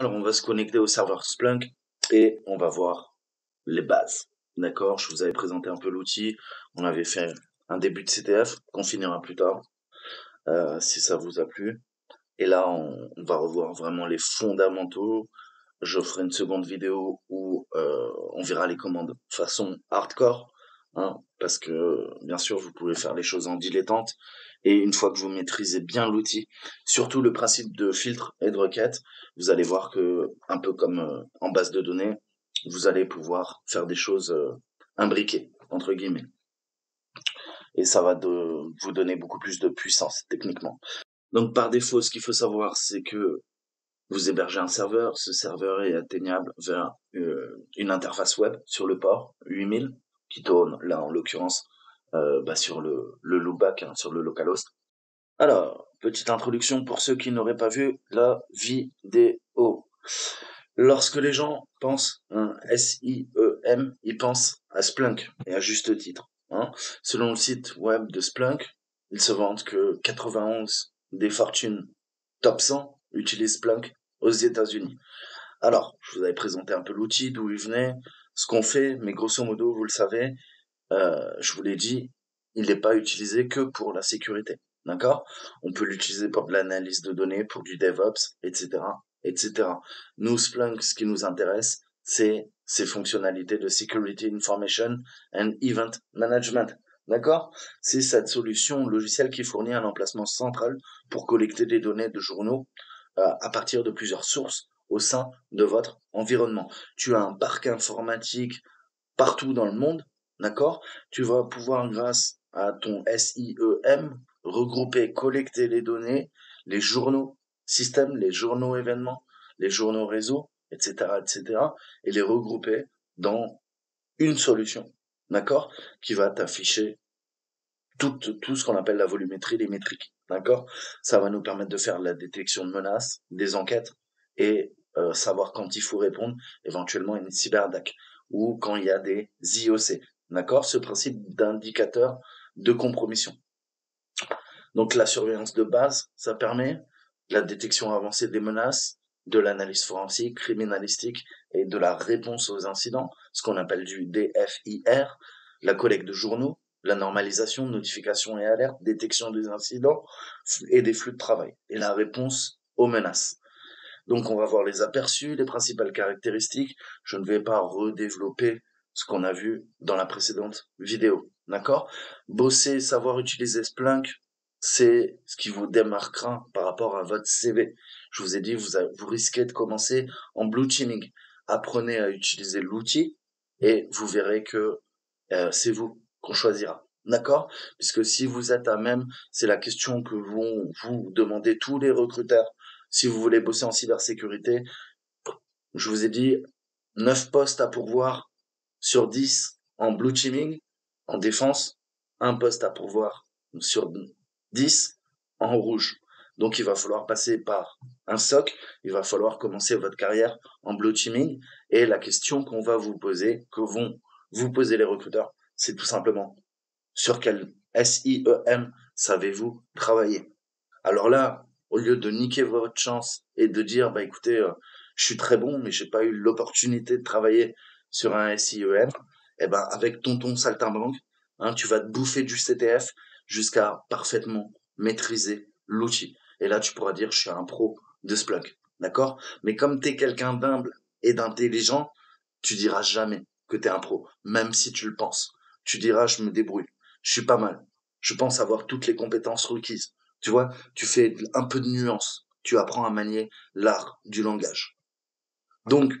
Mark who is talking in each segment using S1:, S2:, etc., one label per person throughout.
S1: Alors, on va se connecter au serveur Splunk et on va voir les bases. D'accord Je vous avais présenté un peu l'outil. On avait fait un début de CTF qu'on finira plus tard, euh, si ça vous a plu. Et là, on, va revoir vraiment les fondamentaux. Je ferai une seconde vidéo où euh, on verra les commandes façon hardcore, hein, parce que bien sûr, vous pouvez faire les choses en dilettante. Et une fois que vous maîtrisez bien l'outil, surtout le principe de filtre et de requête, vous allez voir que, un peu comme euh, en base de données, vous allez pouvoir faire des choses euh, imbriquées, entre guillemets. Et ça va vous donner beaucoup plus de puissance techniquement. Donc par défaut, ce qu'il faut savoir, c'est que vous hébergez un serveur, ce serveur est atteignable vers euh, une interface web sur le port 8000 qui tourne là en l'occurrence euh, bah, sur le, le loopback, hein, sur le localhost. Alors, petite introduction pour ceux qui n'auraient pas vu la vidéo. Lorsque les gens pensent un S-I-E-M, ils pensent à Splunk, et à juste titre. Hein. Selon le site web de Splunk, ils se vantent que 91 des fortunes top 100 utilisent Splunk aux États-Unis. Alors, je vous avais présenté un peu l'outil, d'où il venait, ce qu'on fait, mais grosso modo, vous le savez, euh, je vous l'ai dit, il n'est pas utilisé que pour la sécurité. D'accord? On peut l'utiliser pour de l'analyse de données, pour du DevOps, etc., etc. Nous, Splunk, ce qui nous intéresse, c'est ces fonctionnalités de Security Information and Event Management. D'accord? C'est cette solution logicielle qui fournit un emplacement central pour collecter des données de journaux euh, à partir de plusieurs sources au sein de votre environnement. Tu as un parc informatique partout dans le monde D'accord? Tu vas pouvoir, grâce à ton SIEM, regrouper, collecter les données, les journaux système, les journaux événements, les journaux réseau, etc., etc., et les regrouper dans une solution. D'accord? Qui va t'afficher tout, tout ce qu'on appelle la volumétrie des métriques. D'accord? Ça va nous permettre de faire la détection de menaces, des enquêtes et euh, savoir quand il faut répondre, éventuellement une cyberdac ou quand il y a des IOC, D'accord? Ce principe d'indicateur de compromission. Donc la surveillance de base, ça permet la détection avancée des menaces, de l'analyse forensique, criminalistique et de la réponse aux incidents, ce qu'on appelle du DFIR, la collecte de journaux, la normalisation, notification et alerte, détection des incidents et des flux de travail, et la réponse aux menaces. Donc on va voir les aperçus, les principales caractéristiques. Je ne vais pas redévelopper ce qu'on a vu dans la précédente vidéo. D'accord? Bosser, savoir utiliser Splunk, c'est ce qui vous démarquera par rapport à votre CV. Je vous ai dit, vous, vous risquez de commencer en blue teaming. Apprenez à utiliser l'outil et vous verrez que euh, c'est vous qu'on choisira. D'accord? Puisque si vous êtes à même, c'est la question que vont vous demander tous les recruteurs. Si vous voulez bosser en cybersécurité, je vous ai dit, 9 postes à pourvoir sur 10 en blue teaming, en défense, un poste à pourvoir sur 10 en rouge. Donc il va falloir passer par un SOC, il va falloir commencer votre carrière en blue teaming et la question qu'on va vous poser, que vont vous poser les recruteurs, c'est tout simplement sur quel SIEM savez-vous travailler? Alors là, au lieu de niquer votre chance et de dire bah écoutez, euh, je suis très bon mais j'ai pas eu l'opportunité de travailler sur un SIEM, eh ben, avec tonton saltimbanque, hein, tu vas te bouffer du CTF jusqu'à parfaitement maîtriser l'outil. Et là, tu pourras dire, je suis un pro de Splunk. D'accord? Mais comme tu es quelqu'un d'humble et d'intelligent, tu diras jamais que tu es un pro, même si tu le penses. Tu diras, je me débrouille. Je suis pas mal. Je pense avoir toutes les compétences requises. Tu vois, tu fais un peu de nuance. Tu apprends à manier l'art du langage. Donc,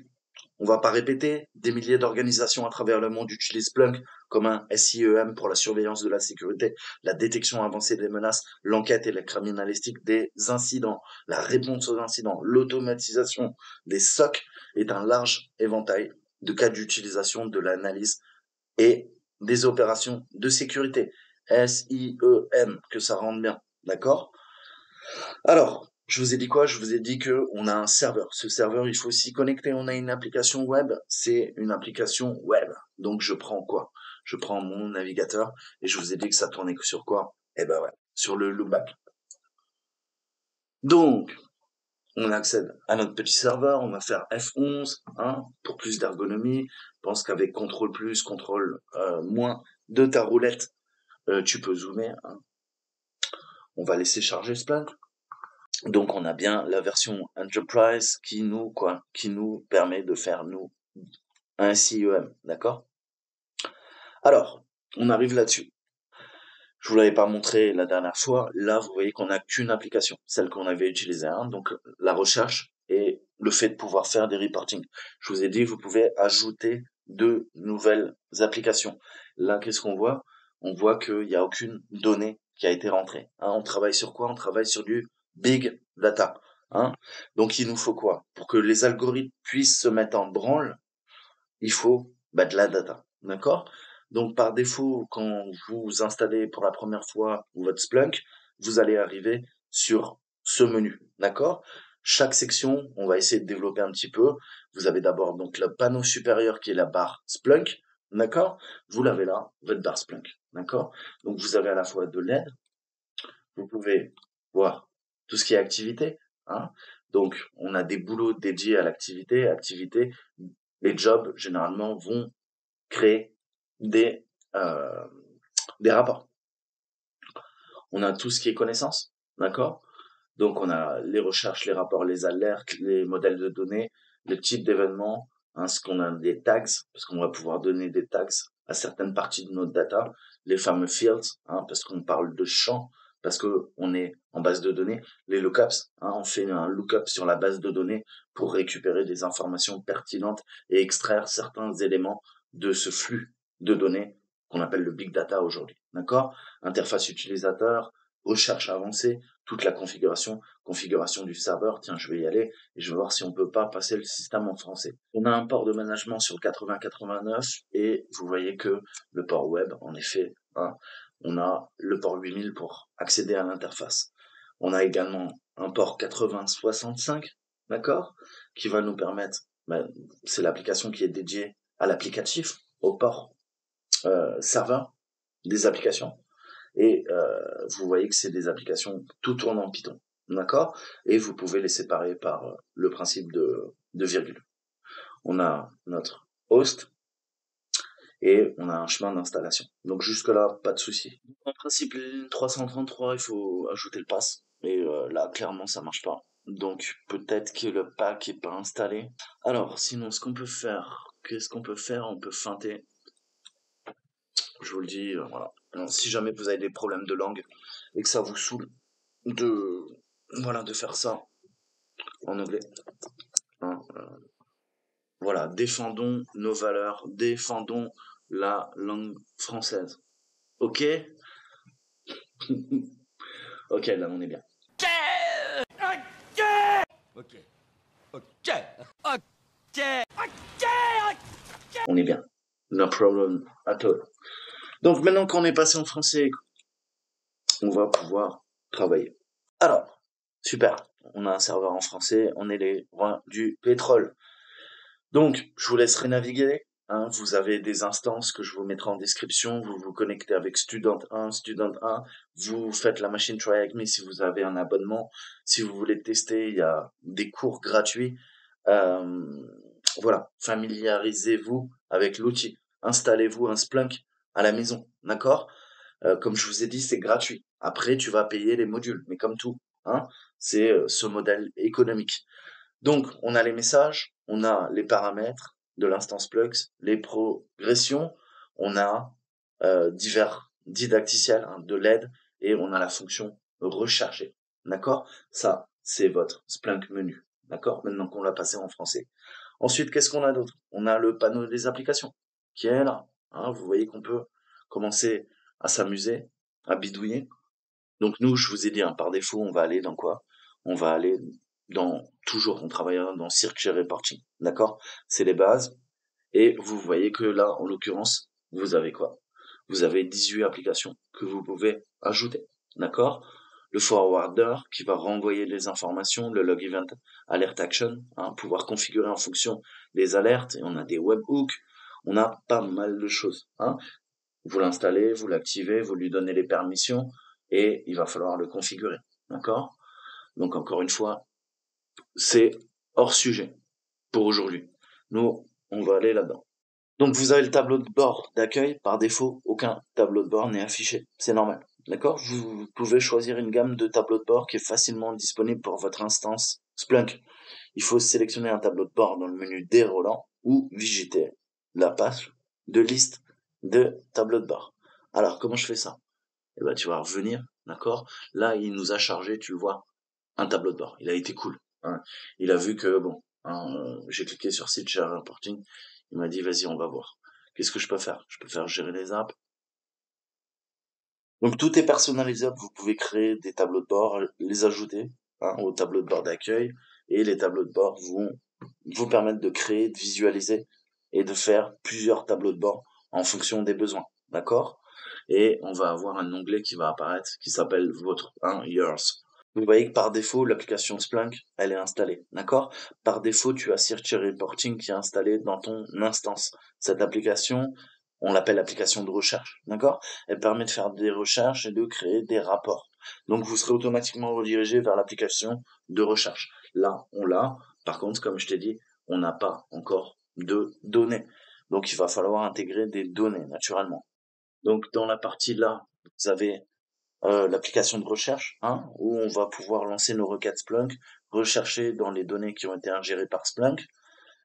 S1: on va pas répéter, des milliers d'organisations à travers le monde utilisent Splunk comme un SIEM pour la surveillance de la sécurité, la détection avancée des menaces, l'enquête et la criminalistique des incidents, la réponse aux incidents, l'automatisation des SOC est un large éventail de cas d'utilisation de l'analyse et des opérations de sécurité. SIEM, que ça rende bien. D'accord? Alors, je vous ai dit quoi? Je vous ai dit que on a un serveur. Ce serveur, il faut s'y connecter. On a une application web. C'est une application web. Donc je prends quoi? Je prends mon navigateur et je vous ai dit que ça tournait sur quoi? Eh ben ouais, sur le loopback. Donc, on accède à notre petit serveur, on va faire F11 hein, pour plus d'ergonomie. Je pense qu'avec contrôle plus, contrôle euh, moins de ta roulette, euh, tu peux zoomer. Hein. On va laisser charger Splunk. Donc on a bien la version Enterprise qui nous quoi, qui nous permet de faire nous un CEM, d'accord? Alors, on arrive là-dessus. Je vous l'avais pas montré la dernière fois. Là, vous voyez qu'on n'a qu'une application, celle qu'on avait utilisée. Hein, donc la recherche et le fait de pouvoir faire des reporting. Je vous ai dit, vous pouvez ajouter de nouvelles applications. Là, qu'est-ce qu'on voit? On voit qu'il n'y a aucune donnée qui a été rentrée. Hein, on travaille sur quoi? On travaille sur du big data. Hein Donc il nous faut quoi? Pour que les algorithmes puissent se mettre en branle, il faut bah, de la data. D'accord? Donc par défaut, quand vous installez pour la première fois votre Splunk, vous allez arriver sur ce menu. D'accord? Chaque section, on va essayer de développer un petit peu. Vous avez d'abord donc le panneau supérieur qui est la barre Splunk, d'accord? Vous l'avez là, votre barre Splunk, d'accord? Donc vous avez à la fois de l'aide, vous pouvez voir tout ce qui est activité. Hein. Donc, on a des boulots dédiés à l'activité. Activité, les jobs, généralement, vont créer des, euh, des rapports. On a tout ce qui est connaissance, d'accord? Donc, on a les recherches, les rapports, les alertes, les modèles de données, le type d'événements, hein, ce qu'on a des tags, parce qu'on va pouvoir donner des tags à certaines parties de notre data, les fameux fields, hein, parce qu'on parle de champs, parce que on est en base de données. Les lookups, hein, on fait un lookup sur la base de données pour récupérer des informations pertinentes et extraire certains éléments de ce flux de données qu'on appelle le big data aujourd'hui. D'accord? Interface utilisateur, recherche avancée, toute la configuration, configuration du serveur. Tiens, je vais y aller et je vais voir si on peut pas passer le système en français. On a un port de management sur 8089 et vous voyez que le port web, en effet, hein, on a le port 8000 pour accéder à l'interface. On a également un port 8065, d'accord, qui va nous permettre, ben, c'est l'application qui est dédiée à l'applicatif, au port euh, serveur des applications. Et euh, vous voyez que c'est des applications tout tourne en Python, d'accord Et vous pouvez les séparer par le principe de virgule. On a notre host et on a un chemin d'installation. Donc jusque-là, pas de souci. En principe, 333, il faut ajouter le pass. Et euh, là, clairement, ça marche pas. Donc peut-être que le pack est pas installé. Alors, sinon, ce qu'on peut faire, qu'est-ce qu'on peut faire? On peut feinter. Je vous le dis, euh, voilà. si jamais vous avez des problèmes de langue et que ça vous saoule de, voilà, de faire ça en anglais. Hein, euh, voilà, défendons nos valeurs, défendons la langue française. Ok? Ok, là on est bien. Ok. Ok. Ok. On est bien. No problem at all. Donc maintenant qu'on est passé en français, on va pouvoir travailler. Alors, super. On a un serveur en français, on est les rois du pétrole. Donc, je vous laisserai naviguer. Hein, vous avez des instances que je vous mettrai en description. Vous vous connectez avec Student 1, Student 1. Vous faites la machine Try Avec Me si vous avez un abonnement. Si vous voulez tester, il y a des cours gratuits. Euh, voilà, familiarisez-vous avec l'outil. Installez-vous un Splunk à la maison, d'accord? Euh, Comme je vous ai dit, c'est gratuit. Après, tu vas payer les modules, mais comme tout, hein, c'est euh, ce modèle économique. Donc, on a les messages, on a les paramètres, de l'instance Plux, les progressions, on a euh, divers didacticiels, hein, de l'aide, et on a la fonction recharger. D'accord? Ça, c'est votre Splunk menu. D'accord? Maintenant qu'on l'a passé en français. Ensuite, qu'est-ce qu'on a d'autre? On a le panneau des applications qui est là. Hein, vous voyez qu'on peut commencer à s'amuser, à bidouiller. Donc nous, je vous ai dit, hein, par défaut, on va aller dans quoi? On va aller dans toujours on travaillera dans Circuit Reporting. D'accord? C'est les bases. Et vous voyez que là, en l'occurrence, vous avez quoi? Vous avez 18 applications que vous pouvez ajouter. D'accord? Le forwarder qui va renvoyer les informations, le log event alert action, hein, pouvoir configurer en fonction des alertes. Et on a des webhooks, on a pas mal de choses. Hein vous l'installez, vous l'activez, vous lui donnez les permissions et il va falloir le configurer. D'accord? Donc encore une fois, c'est hors sujet pour aujourd'hui. Nous, on va aller là-dedans. Donc vous avez le tableau de bord d'accueil. Par défaut, aucun tableau de bord n'est affiché. C'est normal. D'accord? Vous pouvez choisir une gamme de tableaux de bord qui est facilement disponible pour votre instance Splunk. Il faut sélectionner un tableau de bord dans le menu déroulant ou visiter la page de liste de tableaux de bord. Alors, comment je fais ça? Eh ben, tu vas revenir, d'accord? Là, il nous a chargé, tu vois, un tableau de bord. Il a été cool. Il a vu que, bon, hein, euh, j'ai cliqué sur site share reporting. Il m'a dit, vas-y, on va voir. Qu'est-ce que je peux faire? Je peux faire gérer les apps. Donc tout est personnalisable. Vous pouvez créer des tableaux de bord, les ajouter hein, au tableau de bord d'accueil, et les tableaux de bord vont vous permettre de créer, de visualiser et de faire plusieurs tableaux de bord en fonction des besoins. D'accord? Et on va avoir un onglet qui va apparaître qui s'appelle votre, hein, yours. Vous voyez que par défaut, l'application Splunk, elle est installée, d'accord? Par défaut, tu as Search Reporting qui est installé dans ton instance. Cette application, on l'appelle l'application de recherche, d'accord? Elle permet de faire des recherches et de créer des rapports. Donc vous serez automatiquement redirigé vers l'application de recherche. Là, on l'a. Par contre, comme je t'ai dit, on n'a pas encore de données. Donc il va falloir intégrer des données naturellement. Donc dans la partie là, vous avez euh, l'application de recherche, hein, où on va pouvoir lancer nos requêtes Splunk, rechercher dans les données qui ont été ingérées par Splunk,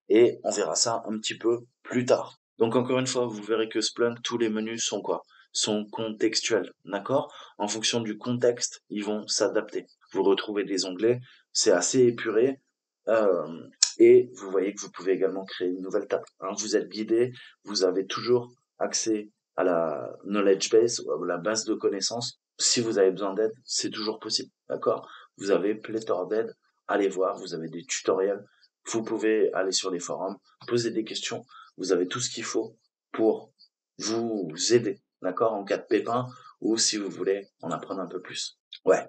S1: et on verra ça un petit peu plus tard. Donc encore une fois, vous verrez que Splunk, tous les menus sont quoi? Sont contextuels, d'accord? En fonction du contexte, ils vont s'adapter. Vous retrouvez des onglets, c'est assez épuré, euh, et vous voyez que vous pouvez également créer une nouvelle table. Hein. Vous êtes guidé, vous avez toujours accès à la knowledge base, ou à la base de connaissances, si vous avez besoin d'aide, c'est toujours possible, d'accord? Vous avez pléthore d'aide, allez voir, vous avez des tutoriels, vous pouvez aller sur les forums, poser des questions, vous avez tout ce qu'il faut pour vous aider, d'accord? En cas de pépin, ou si vous voulez en apprendre un peu plus. Ouais.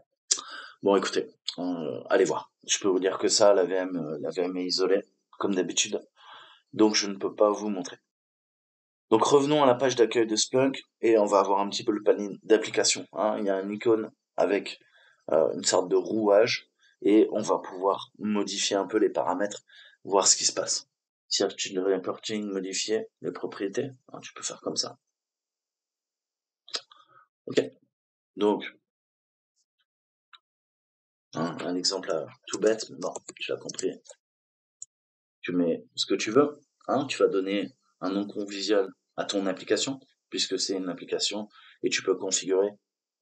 S1: Bon, écoutez, euh, allez voir. Je peux vous dire que ça, la VM, euh, la VM est isolée, comme d'habitude. Donc je ne peux pas vous montrer. Donc revenons à la page d'accueil de Splunk et on va avoir un petit peu le panier d'applications. Hein. Il y a une icône avec euh, une sorte de rouage et on va pouvoir modifier un peu les paramètres, voir ce qui se passe. Si tu reporting, modifier les propriétés, hein, tu peux faire comme ça. Ok. Donc, hein, un exemple tout bête, mais bon, tu as compris. Tu mets ce que tu veux, hein, tu vas donner un nom convivial à ton application, puisque c'est une application, et tu peux configurer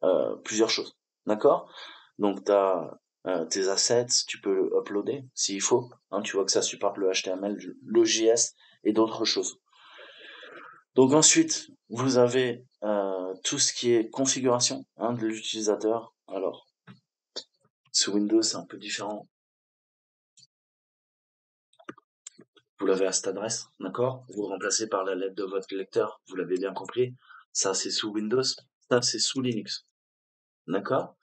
S1: euh, plusieurs choses. D'accord? Donc tu as euh, tes assets, tu peux uploader s'il faut. Hein, tu vois que ça supporte le HTML, le JS et d'autres choses. Donc ensuite, vous avez euh, tout ce qui est configuration hein, de l'utilisateur. Alors, sous Windows, c'est un peu différent. Vous l'avez à cette adresse, d'accord? Vous remplacez par la lettre de votre lecteur, vous l'avez bien compris. Ça, c'est sous Windows, ça, c'est sous Linux. D'accord?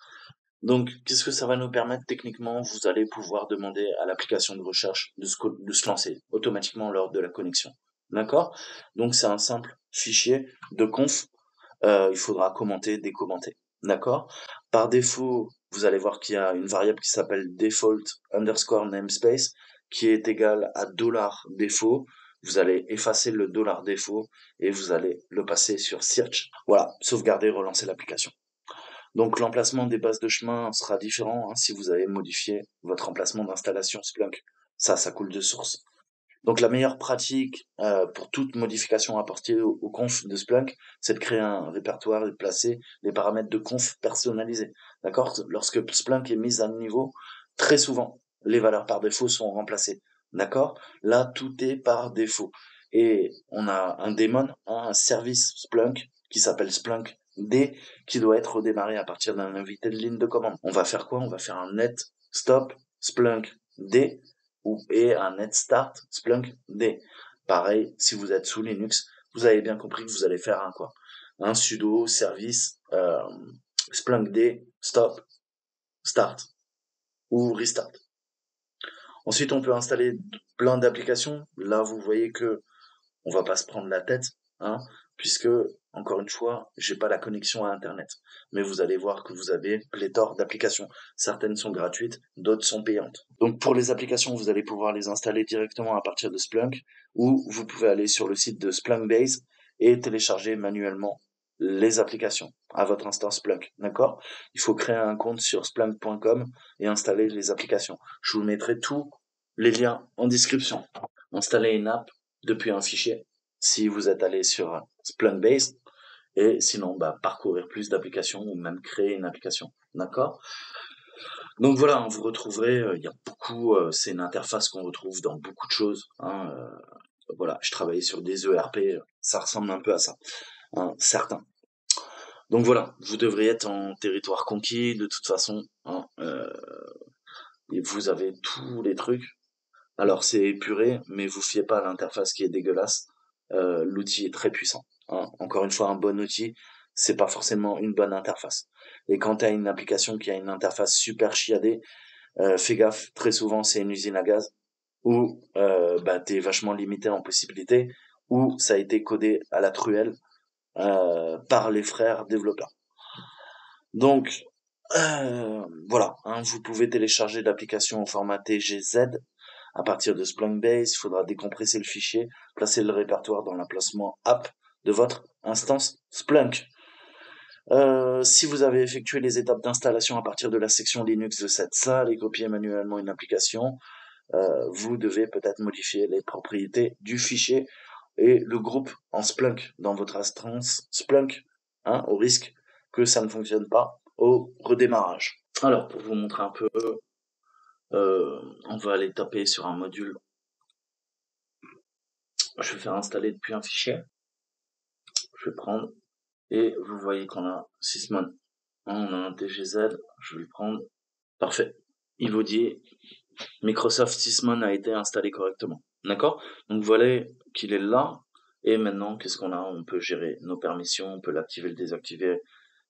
S1: Donc, qu'est-ce que ça va nous permettre techniquement? Vous allez pouvoir demander à l'application de recherche de se, de se lancer automatiquement lors de la connexion. D'accord? Donc, c'est un simple fichier de conf. Euh, il faudra commenter, décommenter. D'accord? Par défaut, vous allez voir qu'il y a une variable qui s'appelle default underscore namespace qui est égal à dollar défaut. Vous allez effacer le dollar défaut et vous allez le passer sur search. Voilà, sauvegarder, relancer l'application. Donc l'emplacement des bases de chemin sera différent hein, si vous avez modifié votre emplacement d'installation Splunk. Ça, ça coule de source. Donc la meilleure pratique euh, pour toute modification apportée au, conf de Splunk, c'est de créer un répertoire et de placer les paramètres de conf personnalisés. D'accord? Lorsque Splunk est mis à niveau, très souvent, les valeurs par défaut sont remplacées. D'accord? Là, tout est par défaut. Et on a un daemon, un service Splunk qui s'appelle Splunk D qui doit être redémarré à partir d'un invité de ligne de commande. On va faire quoi? On va faire un net stop Splunk D ou et un net start Splunk D. Pareil, si vous êtes sous Linux, vous avez bien compris que vous allez faire un quoi? Un sudo service euh, Splunk D stop start ou restart. Ensuite, on peut installer plein d'applications. Là, vous voyez que on va pas se prendre la tête, hein, puisque encore une fois, j'ai pas la connexion à Internet. Mais vous allez voir que vous avez pléthore d'applications. Certaines sont gratuites, d'autres sont payantes. Donc pour les applications, vous allez pouvoir les installer directement à partir de Splunk ou vous pouvez aller sur le site de Splunkbase et télécharger manuellement les applications à votre instance Splunk, d'accord? Il faut créer un compte sur splunk.com et installer les applications. Je vous mettrai tous les liens en description. Installer une app depuis un fichier si vous êtes allé sur Splunkbase et sinon bah, parcourir plus d'applications ou même créer une application, d'accord? Donc voilà, vous retrouverez, euh, il y a beaucoup, euh, c'est une interface qu'on retrouve dans beaucoup de choses. Hein, euh, voilà, je travaillais sur des ERP, ça ressemble un peu à ça, hein, certains. Donc voilà, vous devriez être en territoire conquis de toute façon. Hein, et vous avez tous les trucs. Alors c'est épuré, mais vous fiez pas à l'interface qui est dégueulasse. L'outil est très puissant. Hein. Encore une fois, un bon outil, c'est pas forcément une bonne interface. Et quand tu as une application qui a une interface super chiadée, euh, fais gaffe, très souvent c'est une usine à gaz où euh, bah, tu es vachement limité en possibilités, où ça a été codé à la truelle euh, par les frères développeurs. Donc euh, voilà, hein, vous pouvez télécharger l'application au format TGZ à partir de Splunkbase, il faudra décompresser le fichier, placer le répertoire dans l'emplacement app de votre instance Splunk. Euh, si vous avez effectué les étapes d'installation à partir de la section Linux de cette salle et copié manuellement une application, euh, vous devez peut-être modifier les propriétés du fichier et le groupe en Splunk dans votre instance Splunk, hein, au risque que ça ne fonctionne pas au redémarrage. Alors, pour vous montrer un peu, euh, on va aller taper sur un module. Je vais faire installer depuis un fichier. Je vais prendre et vous voyez qu'on a Sysmon. Hein, on a un TGZ, je vais le prendre. Parfait. Il vous dit Microsoft Sysmon a été installé correctement. D'accord? Donc voilà qu'il est là. Et maintenant, qu'est-ce qu'on a? On peut gérer nos permissions, on peut l'activer, le désactiver,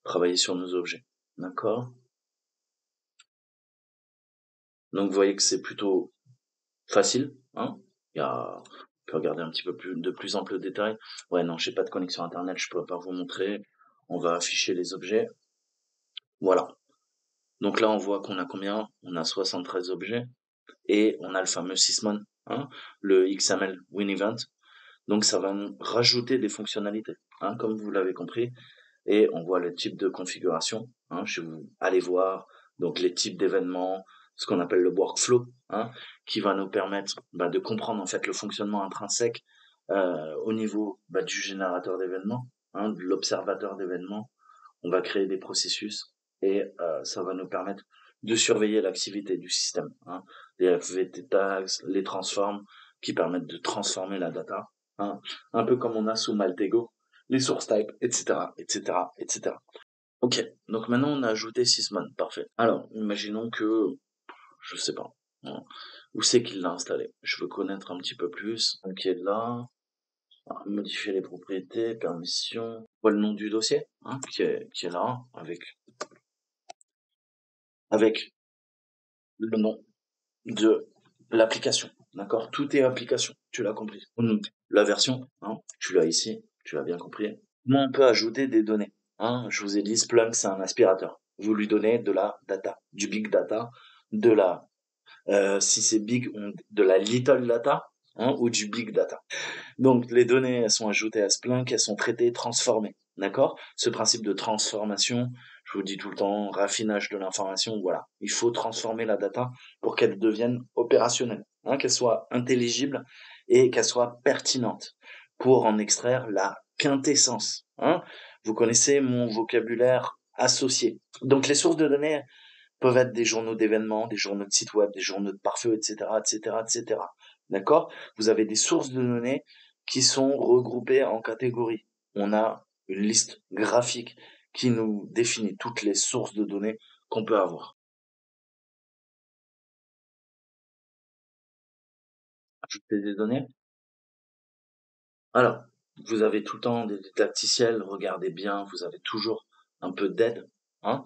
S1: travailler sur nos objets. D'accord? Donc vous voyez que c'est plutôt facile. Hein? Il y a regarder un petit peu plus de plus ample détail. Ouais, non, j'ai pas de connexion internet, je pourrais pas vous montrer. On va afficher les objets. Voilà. Donc là, on voit qu'on a combien? On a 73 objets et on a le fameux Sysmon, hein, le XML WinEvent. Donc ça va nous rajouter des fonctionnalités, hein, comme vous l'avez compris. Et on voit le type de configuration. Hein, je vous aller voir donc les types d'événements, ce qu'on appelle le workflow, hein, qui va nous permettre bah, de comprendre en fait le fonctionnement intrinsèque euh, au niveau bah, du générateur d'événements, de l'observateur d'événements. On va créer des processus et euh, ça va nous permettre de surveiller l'activité du système. Les FVT tags, les transforms qui permettent de transformer la data, hein, un peu comme on a sous Maltego, les source types, etc., etc., etc. Ok, donc maintenant on a ajouté Sysmon, parfait. Alors, imaginons que je sais pas. Où c'est qu'il l'a installé? Je veux connaître un petit peu plus. Est là. Modifier les propriétés, permission. Voilà le nom du dossier hein, qui, est, qui est là avec avec le nom de l'application. D'accord? Tout est application. Tu l'as compris. La version, hein, tu l'as ici. Tu l'as bien compris. Comment on peut ajouter des données hein Je vous ai dit, Splunk, c'est un aspirateur. Vous lui donnez de la data, du big data, de la, euh, si c'est big, de la little data hein, ou du big data. Donc les données elles sont ajoutées à Splunk, elles sont traitées, transformées. D'accord? Ce principe de transformation, je vous dis tout le temps, raffinage de l'information, voilà. Il faut transformer la data pour qu'elle devienne opérationnelle, hein, qu'elle soit intelligible et qu'elle soit pertinente pour en extraire la quintessence. Hein. Vous connaissez mon vocabulaire associé. Donc les sources de données, peuvent être des journaux d'événements, des journaux de sites web, des journaux de pare-feu, etc., etc., etc. D'accord? Vous avez des sources de données qui sont regroupées en catégories. On a une liste graphique qui nous définit toutes les sources de données qu'on peut avoir. Ajouter des données. Alors, vous avez tout le temps des didacticiels, regardez bien, vous avez toujours un peu d'aide. Hein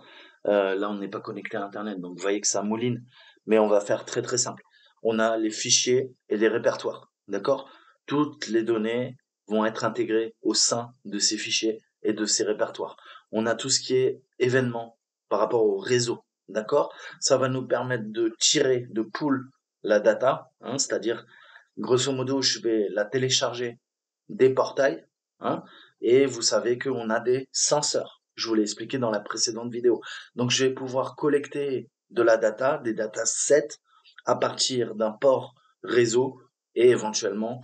S1: euh, là, on n'est pas connecté à Internet, donc vous voyez que ça mouline. Mais on va faire très très simple. On a les fichiers et les répertoires, d'accord? Toutes les données vont être intégrés au sein de ces fichiers et de ces répertoires. On a tout ce qui est événements par rapport au réseau. D'accord? Ça va nous permettre de tirer, de pool la data, hein, c'est-à-dire, grosso modo, je vais la télécharger des portails, hein, et vous savez qu'on a des senseurs. Je vous l'ai expliqué dans la précédente vidéo. Donc, je vais pouvoir collecter de la data, des datasets, à partir d'un port réseau et éventuellement,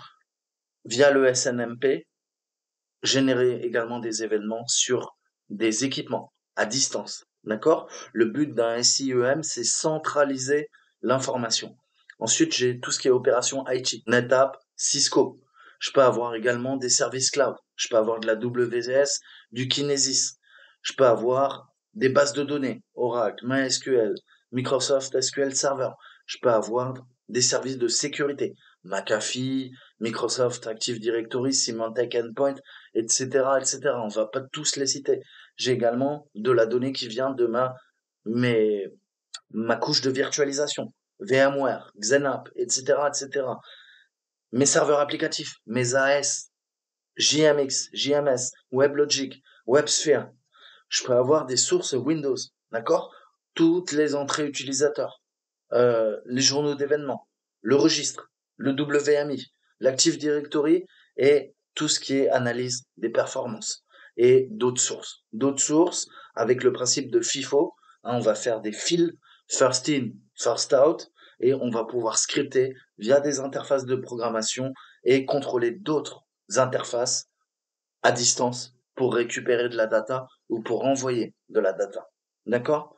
S1: via le SNMP, générer également des événements sur des équipements à distance. D'accord? Le but d'un SIEM, c'est centraliser l'information. Ensuite, j'ai tout ce qui est opération IT, NetApp, Cisco. Je peux avoir également des services cloud. Je peux avoir de la WZS, du Kinesis. Je peux avoir des bases de données, Oracle, MySQL, Microsoft SQL Server. Je peux avoir des services de sécurité, McAfee, Microsoft Active Directory, Symantec Endpoint, etc., etc. On va pas tous les citer. J'ai également de la donnée qui vient de ma, ma couche de virtualisation. VMware, XenApp, etc., etc. Mes serveurs applicatifs, mes AS, JMX, JMS, WebLogic, WebSphere. Je peux avoir des sources Windows, d'accord? Toutes les entrées utilisateurs, euh, les journaux d'événements, le registre, le WMI, l'Active Directory et tout ce qui est analyse des performances et d'autres sources. D'autres sources avec le principe de FIFO, hein, on va faire des fils first in, first out, et on va pouvoir scripter via des interfaces de programmation et contrôler d'autres interfaces à distance pour récupérer de la data ou pour envoyer de la data. D'accord?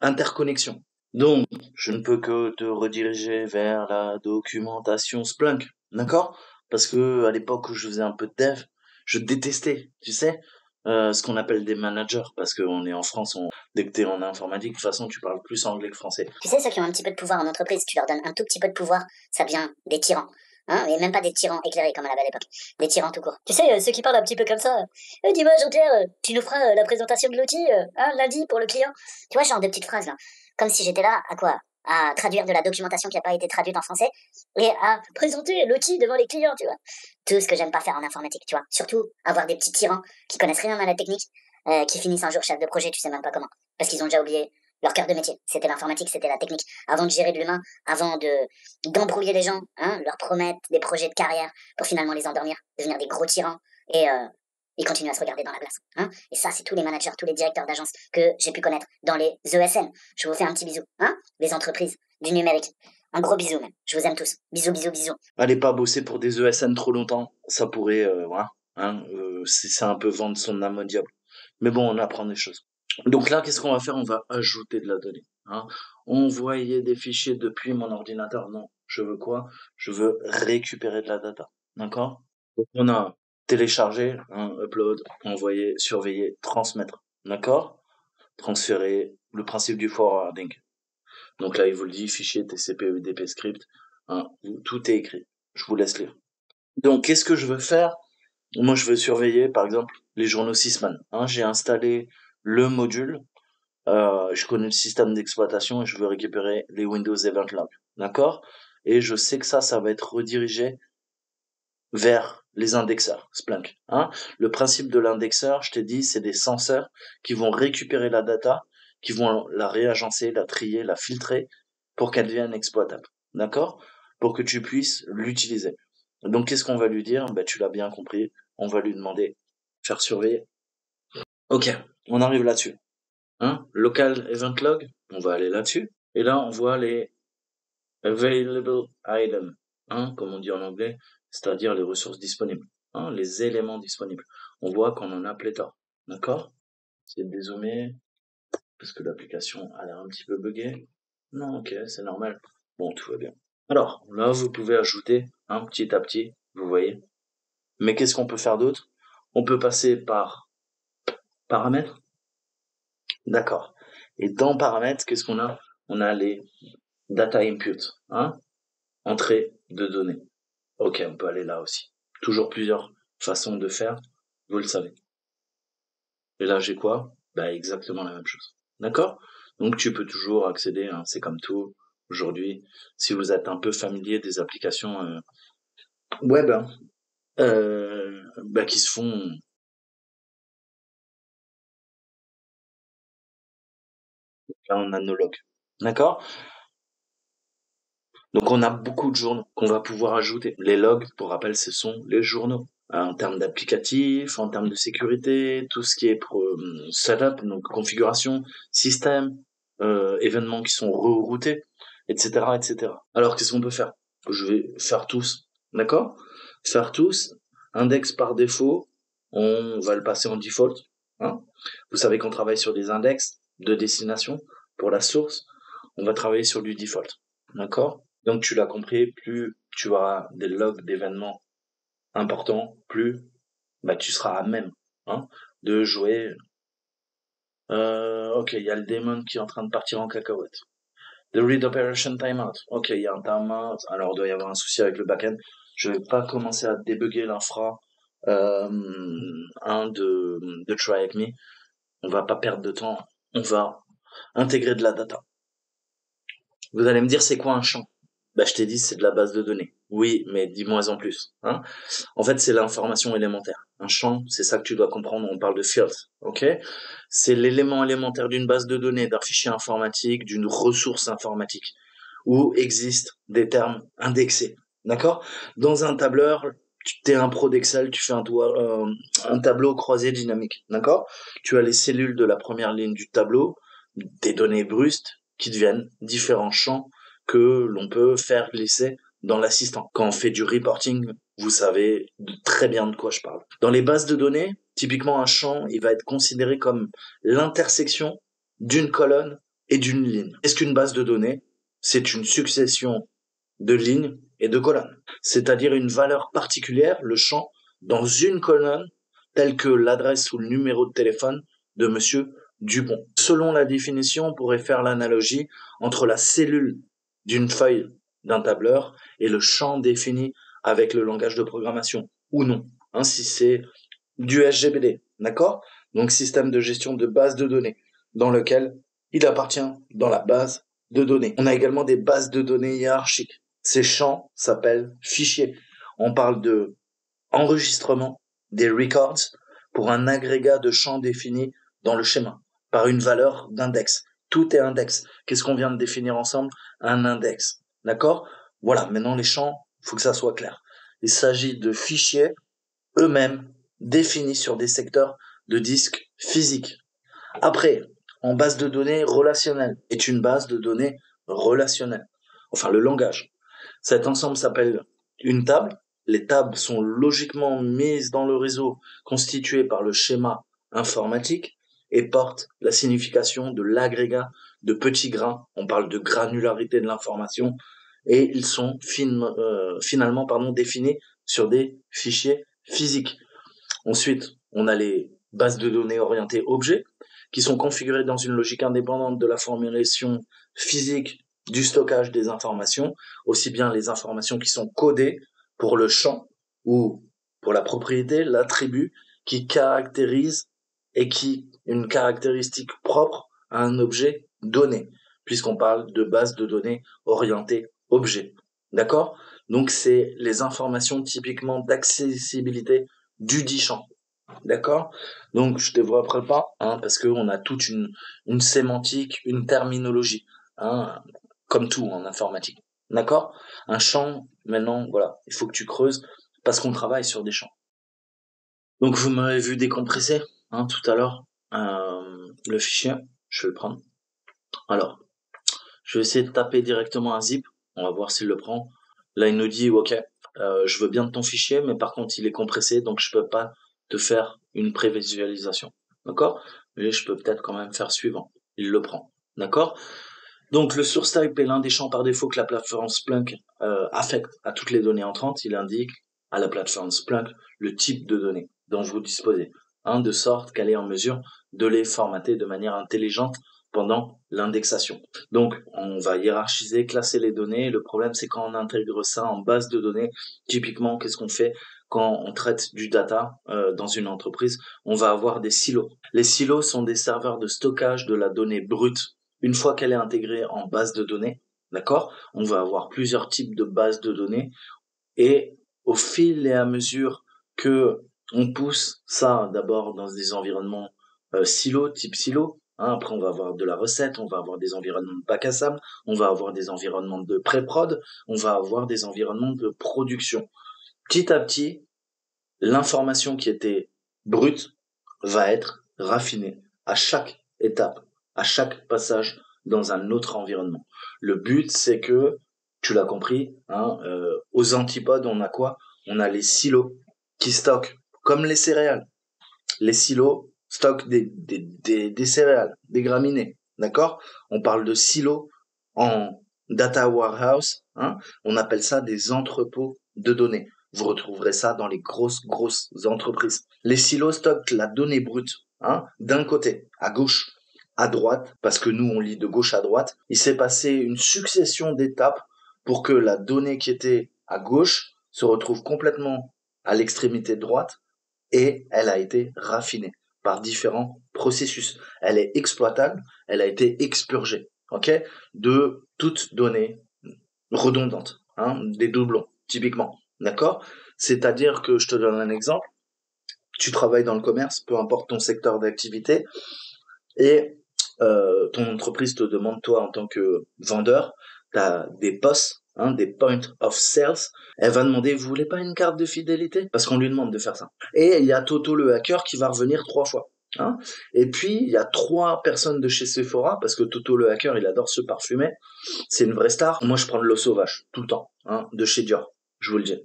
S1: Interconnexion. Donc, je ne peux que te rediriger vers la documentation Splunk. D'accord? Parce que à l'époque où je faisais un peu de dev, je détestais, tu sais, euh, ce qu'on appelle des managers, parce qu'on est en France, on, dès que t'es en informatique, de toute façon, tu parles plus anglais que français.
S2: Tu sais, ceux qui ont un petit peu de pouvoir en entreprise, tu leur donnes un tout petit peu de pouvoir, ça devient des tyrans. Hein, et même pas des tyrans éclairés comme à la belle époque, des tyrans tout court. Tu sais, euh, ceux qui parlent un petit peu comme ça, euh, dis-moi Jean-Pierre, tu nous feras la présentation de l'outil hein, lundi pour le client? Tu vois, genre de petites phrases là, comme si j'étais là, à quoi? À traduire de la documentation qui n'a pas été traduite en français et à présenter l'outil devant les clients, tu vois. Tout ce que j'aime pas faire en informatique, tu vois. Surtout avoir des petits tyrans qui connaissent rien à la technique, euh, qui finissent un jour chef de projet, tu sais même pas comment. Parce qu'ils ont déjà oublié leur cœur de métier. C'était l'informatique, c'était la technique. Avant de gérer de l'humain, avant de d'embrouiller les gens, hein, leur promettre des projets de carrière pour finalement les endormir, devenir des gros tyrans et euh, ils continuent à se regarder dans la glace. Hein et ça, c'est tous les managers, tous les directeurs d'agence que j'ai pu connaître dans les ESN. Je vous fais un petit bisou. Hein les entreprises du numérique. Un gros bisou, même. Je vous aime tous. Bisous, bisous, bisous.
S1: Allez pas bosser pour des ESN trop longtemps. Ça pourrait, euh, voilà, hein, euh, c'est un peu vendre son âme au diable. Mais bon, on apprend des choses. Donc là, qu'est-ce qu'on va faire? On va ajouter de la donnée. Hein. Envoyer des fichiers depuis mon ordinateur. Non. Je veux quoi? Je veux récupérer de la data. D'accord? Donc on a télécharger, hein, upload, envoyer, surveiller, transmettre. D'accord? Transférer, le principe du forwarding. Donc là, il vous le dit, fichier TCP, UDP script, hein, tout est écrit. Je vous laisse lire. Donc, qu'est-ce que je veux faire? Moi, je veux surveiller, par exemple, les journaux Sysman. Hein, J'ai installé le module, euh, je connais le système d'exploitation et je veux récupérer les Windows Event Log. D'accord? Et je sais que ça, ça va être redirigé vers les indexeurs, Splunk. Hein. Le principe de l'indexeur, je t'ai dit, c'est des senseurs qui vont récupérer la data, qui vont la réagencer, la trier, la filtrer pour qu'elle devienne exploitable. D'accord? Pour que tu puisses l'utiliser. Donc qu'est-ce qu'on va lui dire? Ben, Tu l'as bien compris, on va lui demander faire surveiller. Ok, on arrive là-dessus. Hein? Local Event Log, on va aller là-dessus. Et là, on voit les Available Items, hein, comme on dit en anglais, c'est-à-dire les ressources disponibles, hein, les éléments disponibles. On voit qu'on en a pléthore, d'accord? C'est de parce que l'application a l'air un petit peu buggée. Non, ok, c'est normal. Bon, tout va bien. Alors, là, vous pouvez ajouter un petit à petit, vous voyez. Mais qu'est-ce qu'on peut faire d'autre? On peut passer par paramètres. D'accord. Et dans paramètres, qu'est-ce qu'on a? On a les data input, hein entrée de données. Ok, on peut aller là aussi. Toujours plusieurs façons de faire, vous le savez. Et là, j'ai quoi? Bah exactement la même chose. D'accord? Donc tu peux toujours accéder, hein, c'est comme tout aujourd'hui. Si vous êtes un peu familier des applications euh, web, hein, euh, bah, qui se font en analogue. D'accord? Donc on a beaucoup de journaux qu'on va pouvoir ajouter. Les logs, pour rappel, ce sont les journaux. En termes d'applicatifs, en termes de sécurité, tout ce qui est pro, euh, setup, donc configuration, système, euh, événements qui sont reroutés, etc., etc. Alors qu'est-ce qu'on peut faire? Je vais faire tous, d'accord? Faire tous, index par défaut, on va le passer en default. Hein? Vous savez qu'on travaille sur des index de destination pour la source, on va travailler sur du default. D'accord? Donc tu l'as compris, plus tu auras des logs d'événements importants, plus bah, tu seras à même hein, de jouer. Euh, ok, il y a le daemon qui est en train de partir en cacahuète. The read operation timeout. Ok, il y a un timeout. Alors, il doit y avoir un souci avec le backend. Je vais pas commencer à débugger l'infra euh, de, de Try Me. On va pas perdre de temps. On va intégrer de la data. Vous allez me dire, c'est quoi un champ? Bah, je t'ai dit, c'est de la base de données. Oui, mais dis-moi en plus. Hein en fait, c'est l'information élémentaire. Un champ, c'est ça que tu dois comprendre. On parle de field, ok? C'est l'élément élémentaire d'une base de données, d'un fichier informatique, d'une ressource informatique, où existent des termes indexés. D'accord? Dans un tableur, tu es un pro d'Excel, tu fais un, euh, un tableau croisé dynamique. D'accord? Tu as les cellules de la première ligne du tableau, des données brustes qui deviennent différents champs que l'on peut faire glisser dans l'assistant. Quand on fait du reporting, vous savez très bien de quoi je parle. Dans les bases de données, typiquement un champ, il va être considéré comme l'intersection d'une colonne et d'une ligne. Est-ce qu'une base de données, c'est une succession de lignes et de colonnes? C'est-à-dire une valeur particulière, le champ, dans une colonne, telle que l'adresse ou le numéro de téléphone de monsieur Dupont. Selon la définition, on pourrait faire l'analogie entre la cellule d'une feuille d'un tableur et le champ défini avec le langage de programmation, ou non, hein, si c'est du SGBD, d'accord? Donc système de gestion de base de données, dans lequel il appartient dans la base de données. On a également des bases de données hiérarchiques. Ces champs s'appellent fichiers. On parle de enregistrement des records pour un agrégat de champs définis dans le schéma par une valeur d'index. Tout est index. Qu'est-ce qu'on vient de définir ensemble? Un index. D'accord? Voilà, maintenant les champs, il faut que ça soit clair. Il s'agit de fichiers eux-mêmes définis sur des secteurs de disques physiques. Après, en base de données relationnelle est une base de données relationnelle. Enfin, le langage. Cet ensemble s'appelle une table. Les tables sont logiquement mises dans le réseau constitué par le schéma informatique et porte la signification de l'agrégat de petits grains. On parle de granularité de l'information et ils sont euh, finalement pardon, définis sur des fichiers physiques. Ensuite, on a les bases de données orientées objets qui sont configurées dans une logique indépendante de la formulation physique du stockage des informations, aussi bien les informations qui sont codées pour le champ ou pour la propriété, l'attribut qui caractérise et qui une caractéristique propre à un objet donné, puisqu'on parle de base de données orientée objet. D'accord? Donc c'est les informations typiquement d'accessibilité du dit champ. D'accord? Donc je développerai pas, hein, parce qu'on a toute une, une sémantique, une terminologie, hein, comme tout en informatique. D'accord? Un champ, maintenant, voilà, il faut que tu creuses, parce qu'on travaille sur des champs. Donc vous m'avez vu décompresser? Hein, tout à l'heure. Euh, le fichier, je vais le prendre. Alors, je vais essayer de taper directement un zip. On va voir s'il le prend. Là, il nous dit, OK, euh, je veux bien de ton fichier, mais par contre, il est compressé, donc je peux pas te faire une prévisualisation. D'accord? Mais je peux peut-être quand même faire suivant. Il le prend. D'accord? Donc le source type est l'un des champs par défaut que la plateforme Splunk euh, affecte à toutes les données entrantes. Il indique à la plateforme Splunk le type de données dont vous disposez, de sorte qu'elle est en mesure de les formater de manière intelligente pendant l'indexation. Donc, on va hiérarchiser, classer les données. Le problème, c'est quand on intègre ça en base de données. Typiquement, qu'est-ce qu'on fait quand on traite du data euh, dans une entreprise? On va avoir des silos. Les silos sont des serveurs de stockage de la donnée brute. Une fois qu'elle est intégrée en base de données, d'accord? On va avoir plusieurs types de bases de données et au fil et à mesure que on pousse ça d'abord dans des environnements euh, silo, type silo. Hein, après, on va avoir de la recette, on va avoir des environnements de bac à sable, on va avoir des environnements de pré-prod, on va avoir des environnements de production. Petit à petit, l'information qui était brute va être raffinée à chaque étape, à chaque passage dans un autre environnement. Le but, c'est que, tu l'as compris, hein, euh, aux antipodes, on a quoi? On a les silos qui stockent, comme les céréales. Les silos stockent des, des, des, céréales, des graminées, d'accord? On parle de silos en data warehouse, hein? On appelle ça des entrepôts de données. Vous retrouverez ça dans les grosses, grosses entreprises. Les silos stockent la donnée brute, hein, d'un côté, à gauche, à droite, parce que nous on lit de gauche à droite, il s'est passé une succession d'étapes pour que la donnée qui était à gauche se retrouve complètement à l'extrémité droite et elle a été raffinée par différents processus. Elle est exploitable, elle a été expurgée, ok, de toute donnée redondante, hein, des doublons, typiquement, d'accord? C'est-à-dire que je te donne un exemple. Tu travailles dans le commerce, peu importe ton secteur d'activité, et euh, ton entreprise te demande, toi, en tant que vendeur, tu as des postes, hein, des points of sales. Elle va demander, vous voulez pas une carte de fidélité? Parce qu'on lui demande de faire ça. Et il y a Toto le hacker qui va revenir trois fois. Hein et puis, il y a trois personnes de chez Sephora, parce que Toto le hacker, il adore se parfumer. C'est une vraie star. Moi, je prends de l'eau sauvage, tout le temps, hein, de chez Dior, je vous le dis.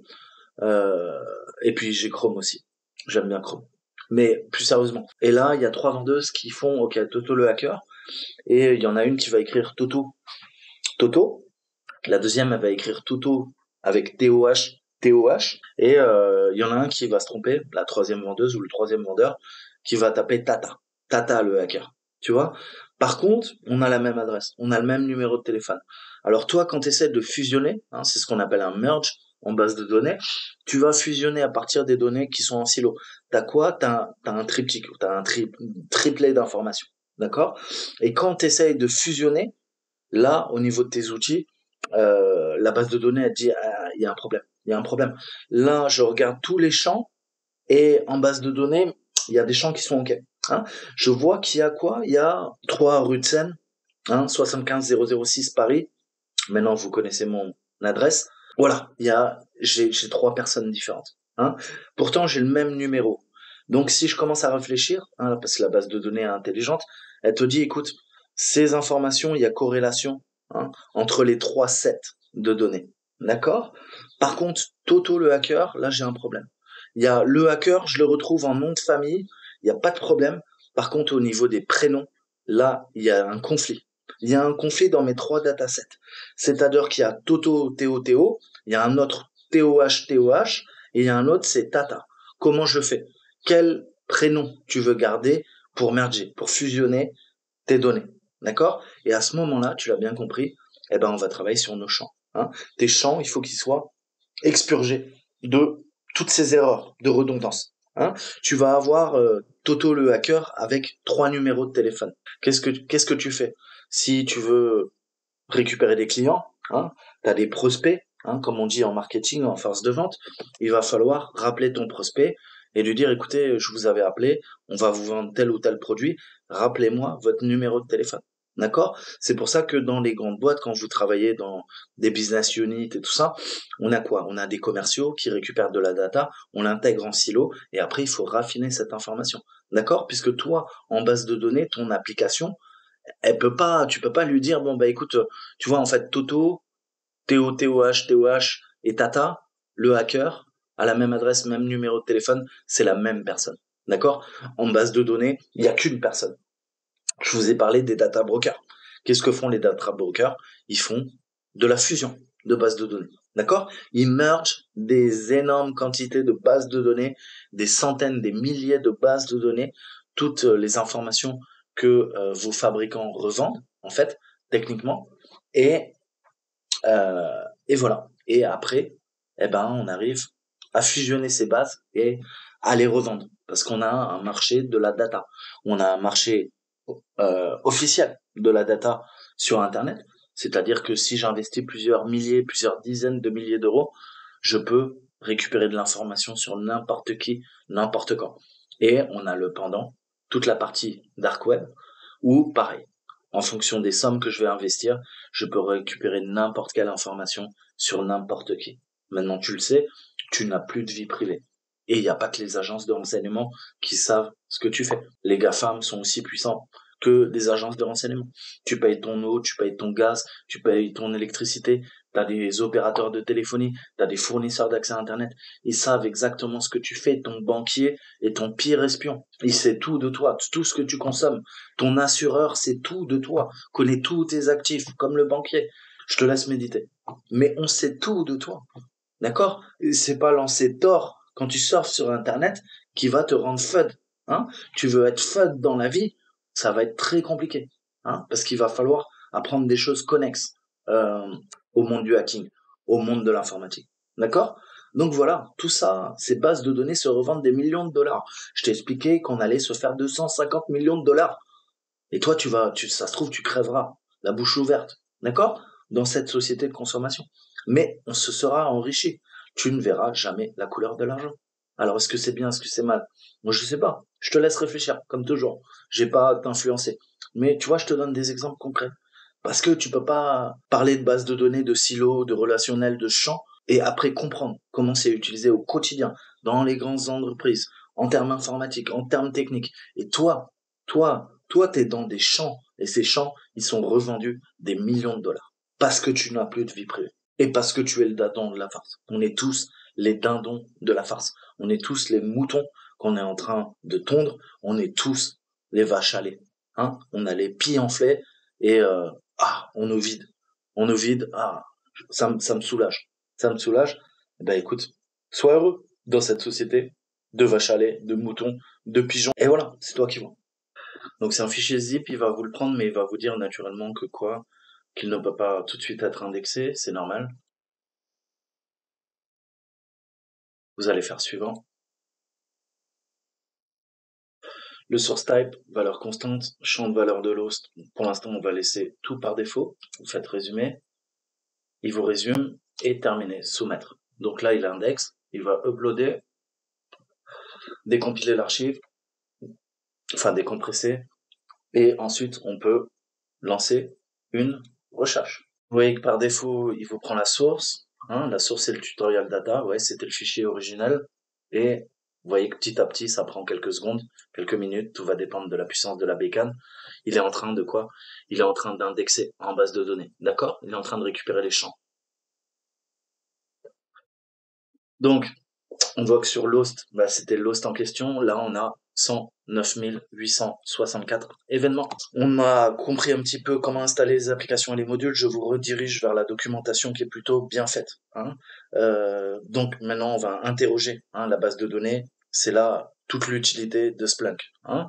S1: Euh, et puis, j'ai Chrome aussi. J'aime bien Chrome. Mais plus sérieusement. Et là, il y a trois vendeuses qui font OK, Toto le hacker. Et il y en a une qui va écrire Toto. Toto. La deuxième, elle va écrire Toto avec T-O-H. T-O-H. Et euh, il y en a un qui va se tromper, la troisième vendeuse ou le troisième vendeur, qui va taper Tata. Tata le hacker. Tu vois? Par contre, on a la même adresse, on a le même numéro de téléphone. Alors toi, quand tu essaies de fusionner, hein, c'est ce qu'on appelle un merge, en base de données, tu vas fusionner à partir des données qui sont en silo. T'as quoi? T'as as un triptyque, t'as un tri triplet d'informations, d'accord? Et quand tu essayes de fusionner, là, au niveau de tes outils, euh, la base de données, elle dit, ah, il y a un problème, il y a un problème. Là, je regarde tous les champs, et en base de données, il y a des champs qui sont OK. Hein je vois qu'il y a quoi? Il y a 3 rue de Seine, hein, 75 006 Paris. Maintenant, vous connaissez mon adresse. Voilà, il y a j'ai trois personnes différentes. Hein. Pourtant, j'ai le même numéro. Donc, si je commence à réfléchir, hein, parce que la base de données est intelligente, elle te dit, écoute, ces informations, il y a corrélation hein, entre les trois sets de données. D'accord? Par contre, Toto le hacker, là, j'ai un problème. Il y a le hacker, je le retrouve en nom de famille, il n'y a pas de problème. Par contre, au niveau des prénoms, là, il y a un conflit il y a un conflit dans mes trois datasets. C'est-à-dire qu'il y a Toto, Théo, Théo, il y a un autre TOH, TOH, et il y a un autre, c'est Tata. Comment je fais? Quel prénom tu veux garder pour merger, pour fusionner tes données? D'accord? Et à ce moment-là, tu l'as bien compris, eh ben, on va travailler sur nos champs. Hein. Tes champs, il faut qu'ils soient expurgés de toutes ces erreurs de redondance. Hein. Tu vas avoir euh, Toto le hacker avec trois numéros de téléphone. Qu'est-ce que qu'est-ce que tu fais? Si tu veux récupérer des clients, hein, tu as des prospects, hein, comme on dit en marketing, en force de vente, il va falloir rappeler ton prospect et lui dire, écoutez, je vous avais appelé, on va vous vendre tel ou tel produit, rappelez-moi votre numéro de téléphone. D'accord? C'est pour ça que dans les grandes boîtes, quand vous travaillez dans des business units et tout ça, on a quoi? On a des commerciaux qui récupèrent de la data, on l'intègre en silo, et après, il faut raffiner cette information. D'accord? Puisque toi, en base de données, ton application, elle peut pas, tu peux pas lui dire, bon, bah écoute, tu vois, en fait, Toto, Théo, TOH, TOH et Tata, le hacker, à la même adresse, même numéro de téléphone, c'est la même personne. D'accord? En base de données, il n'y a qu'une personne. Je vous ai parlé des data brokers. Qu'est-ce que font les data brokers? Ils font de la fusion de bases de données. D'accord? Ils mergent des énormes quantités de bases de données, des centaines, des milliers de bases de données, toutes les informations que euh, vos fabricants revendent, en fait, techniquement. Et, euh, et voilà. Et après, eh ben, on arrive à fusionner ces bases et à les revendre. Parce qu'on a un marché de la data. On a un marché euh, officiel de la data sur Internet. C'est-à-dire que si j'investis plusieurs milliers, plusieurs dizaines de milliers d'euros, je peux récupérer de l'information sur n'importe qui, n'importe quand. Et on a le pendant, toute la partie dark web, où pareil, en fonction des sommes que je vais investir, je peux récupérer n'importe quelle information sur n'importe qui. Maintenant, tu le sais, tu n'as plus de vie privée. Et il n'y a pas que les agences de renseignement qui savent ce que tu fais. Les GAFAM sont aussi puissants que des agences de renseignement. Tu payes ton eau, tu payes ton gaz, tu payes ton électricité, tu as des opérateurs de téléphonie, tu as des fournisseurs d'accès à Internet. Ils savent exactement ce que tu fais. Ton banquier est ton pire espion. Il sait tout de toi, tout ce que tu consommes. Ton assureur sait tout de toi, connaît tous tes actifs, comme le banquier. Je te laisse méditer. Mais on sait tout de toi. D'accord? C'est pas lancer tort quand tu surfes sur Internet qui va te rendre FUD. Hein tu veux être FUD dans la vie, ça va être très compliqué. Hein parce qu'il va falloir apprendre des choses connexes euh, au monde du hacking, au monde de l'informatique. D'accord? Donc voilà, tout ça, ces bases de données se revendent des millions de dollars. Je t'ai expliqué qu'on allait se faire 250 millions de dollars. Et toi, tu vas, tu, ça se trouve, tu crèveras la bouche ouverte. D'accord? Dans cette société de consommation. Mais on se sera enrichi tu ne verras jamais la couleur de l'argent. Alors est-ce que c'est bien, est-ce que c'est mal? Moi je sais pas. Je te laisse réfléchir, comme toujours. J'ai pas à t'influencer. Mais tu vois, je te donne des exemples concrets. Parce que tu peux pas parler de base de données, de silos, de relationnel, de champs, et après comprendre comment c'est utilisé au quotidien, dans les grandes entreprises, en termes informatiques, en termes techniques. Et toi, toi, toi, t'es dans des champs, et ces champs, ils sont revendus des millions de dollars. Parce que tu n'as plus de vie privée et parce que tu es le dindon de la farce. On est tous les dindons de la farce. On est tous les moutons qu'on est en train de tondre. On est tous les vaches à lait. Hein on a les pieds enflés et euh, ah, on nous vide. On nous vide. Ah, ça, ça me soulage. Ça me soulage. Eh ben écoute, sois heureux dans cette société de vaches à lait, de moutons, de pigeons. Et voilà, c'est toi qui vois. Donc c'est un fichier zip, il va vous le prendre, mais il va vous dire naturellement que quoi qu'il ne peut pas tout de suite être indexé, c'est normal. Vous allez faire suivant. Le source type, valeur constante, champ de valeur de l'host. Pour l'instant, on va laisser tout par défaut. Vous faites résumer. Il vous résume et terminer, soumettre. Donc là, il indexe, il va uploader, décompiler l'archive, enfin décompresser, et ensuite on peut lancer une recherche. Vous voyez que par défaut, il vous prend la source. Hein, la source, c'est le tutorial data. Ouais, c'était le fichier original. Et vous voyez que petit à petit, ça prend quelques secondes, quelques minutes. Tout va dépendre de la puissance de la bécane. Il est en train de quoi? Il est en train d'indexer en base de données. D'accord? Il est en train de récupérer les champs. Donc, on voit que sur Lost, bah, c'était Lost en question. Là, on a 109 864 événements. On a compris un petit peu comment installer les applications et les modules. Je vous redirige vers la documentation qui est plutôt bien faite. Hein. Euh, donc maintenant, on va interroger hein, la base de données. C'est là toute l'utilité de Splunk. Hein.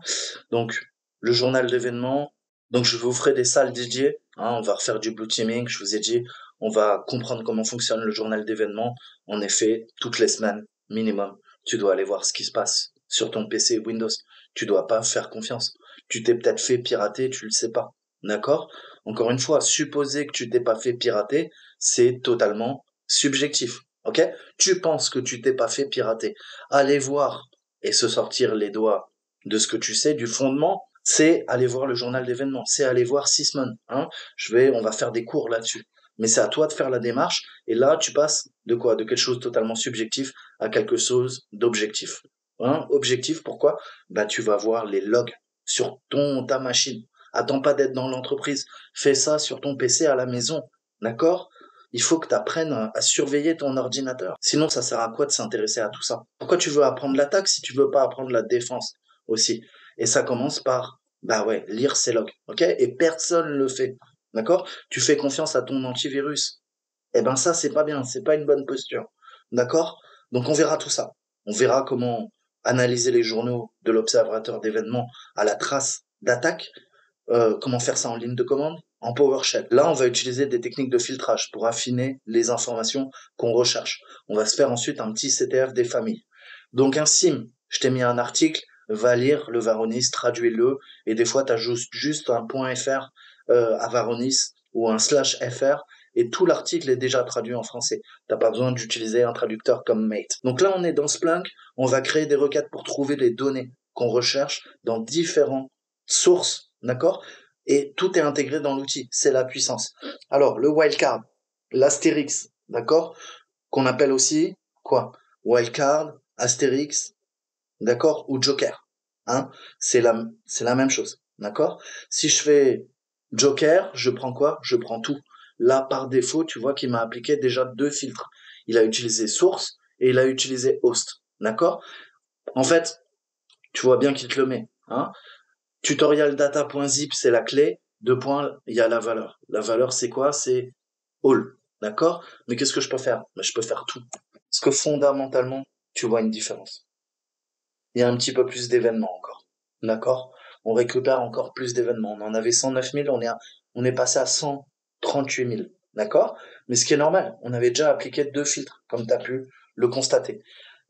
S1: Donc le journal d'événements. Donc je vous ferai des salles dédiées. On va refaire du blue teaming. Je vous ai dit, on va comprendre comment fonctionne le journal d'événements. En effet, toutes les semaines minimum, tu dois aller voir ce qui se passe sur ton PC Windows. Tu dois pas faire confiance. Tu t'es peut-être fait pirater, tu le sais pas. D'accord? Encore une fois, supposer que tu t'es pas fait pirater, c'est totalement subjectif. Ok? Tu penses que tu t'es pas fait pirater. Aller voir et se sortir les doigts de ce que tu sais, du fondement, c'est aller voir le journal d'événements, c'est aller voir Sysmon. Hein? Je vais, on va faire des cours là-dessus. Mais c'est à toi de faire la démarche. Et là, tu passes de quoi? De quelque chose de totalement subjectif à quelque chose d'objectif. Hein, objectif, pourquoi? Bah tu vas voir les logs sur ton ta machine. Attends pas d'être dans l'entreprise. Fais ça sur ton PC à la maison. D'accord? Il faut que tu apprennes à surveiller ton ordinateur. Sinon, ça sert à quoi de s'intéresser à tout ça? Pourquoi tu veux apprendre l'attaque si tu veux pas apprendre la défense aussi? Et ça commence par, bah ouais, lire ces logs. Ok? Et personne le fait. D'accord? Tu fais confiance à ton antivirus. Eh ben ça, c'est pas bien. C'est pas une bonne posture. D'accord? Donc on verra tout ça. On verra comment analyser les journaux de l'observateur d'événements à la trace d'attaque, euh, comment faire ça en ligne de commande en PowerShell. Là, on va utiliser des techniques de filtrage pour affiner les informations qu'on recherche. On va se faire ensuite un petit CTF des familles. Donc un SIM, je t'ai mis un article, va lire le Varonis, traduis-le, et des fois tu ajoutes juste un .fr euh, à Varonis ou un slash .fr, et tout l'article est déjà traduit en français. T'as pas besoin d'utiliser un traducteur comme Mate. Donc là, on est dans Splunk, on va créer des requêtes pour trouver les données qu'on recherche dans différentes sources, d'accord? Et tout est intégré dans l'outil, c'est la puissance. Alors, le wildcard, l'astérix, d'accord? Qu'on appelle aussi quoi? Wildcard, astérix, d'accord? Ou joker, hein? C'est la, la même chose, d'accord? Si je fais joker, je prends quoi? Je prends tout. Là, par défaut, tu vois qu'il m'a appliqué déjà deux filtres. Il a utilisé source et il a utilisé host, d'accord? En fait, tu vois bien qu'il te le met, hein Tutorial c'est la clé. Deux points, il y a la valeur. La valeur, c'est quoi? C'est all. D'accord? Mais qu'est-ce que je peux faire? Ben, Je peux faire tout. Parce que fondamentalement, tu vois une différence. Il y a un petit peu plus d'événements encore. D'accord? On récupère encore plus d'événements. On en avait 109 000, on est, on est passé à 138 000. D'accord? Mais ce qui est normal, on avait déjà appliqué deux filtres, comme tu as pu le constater.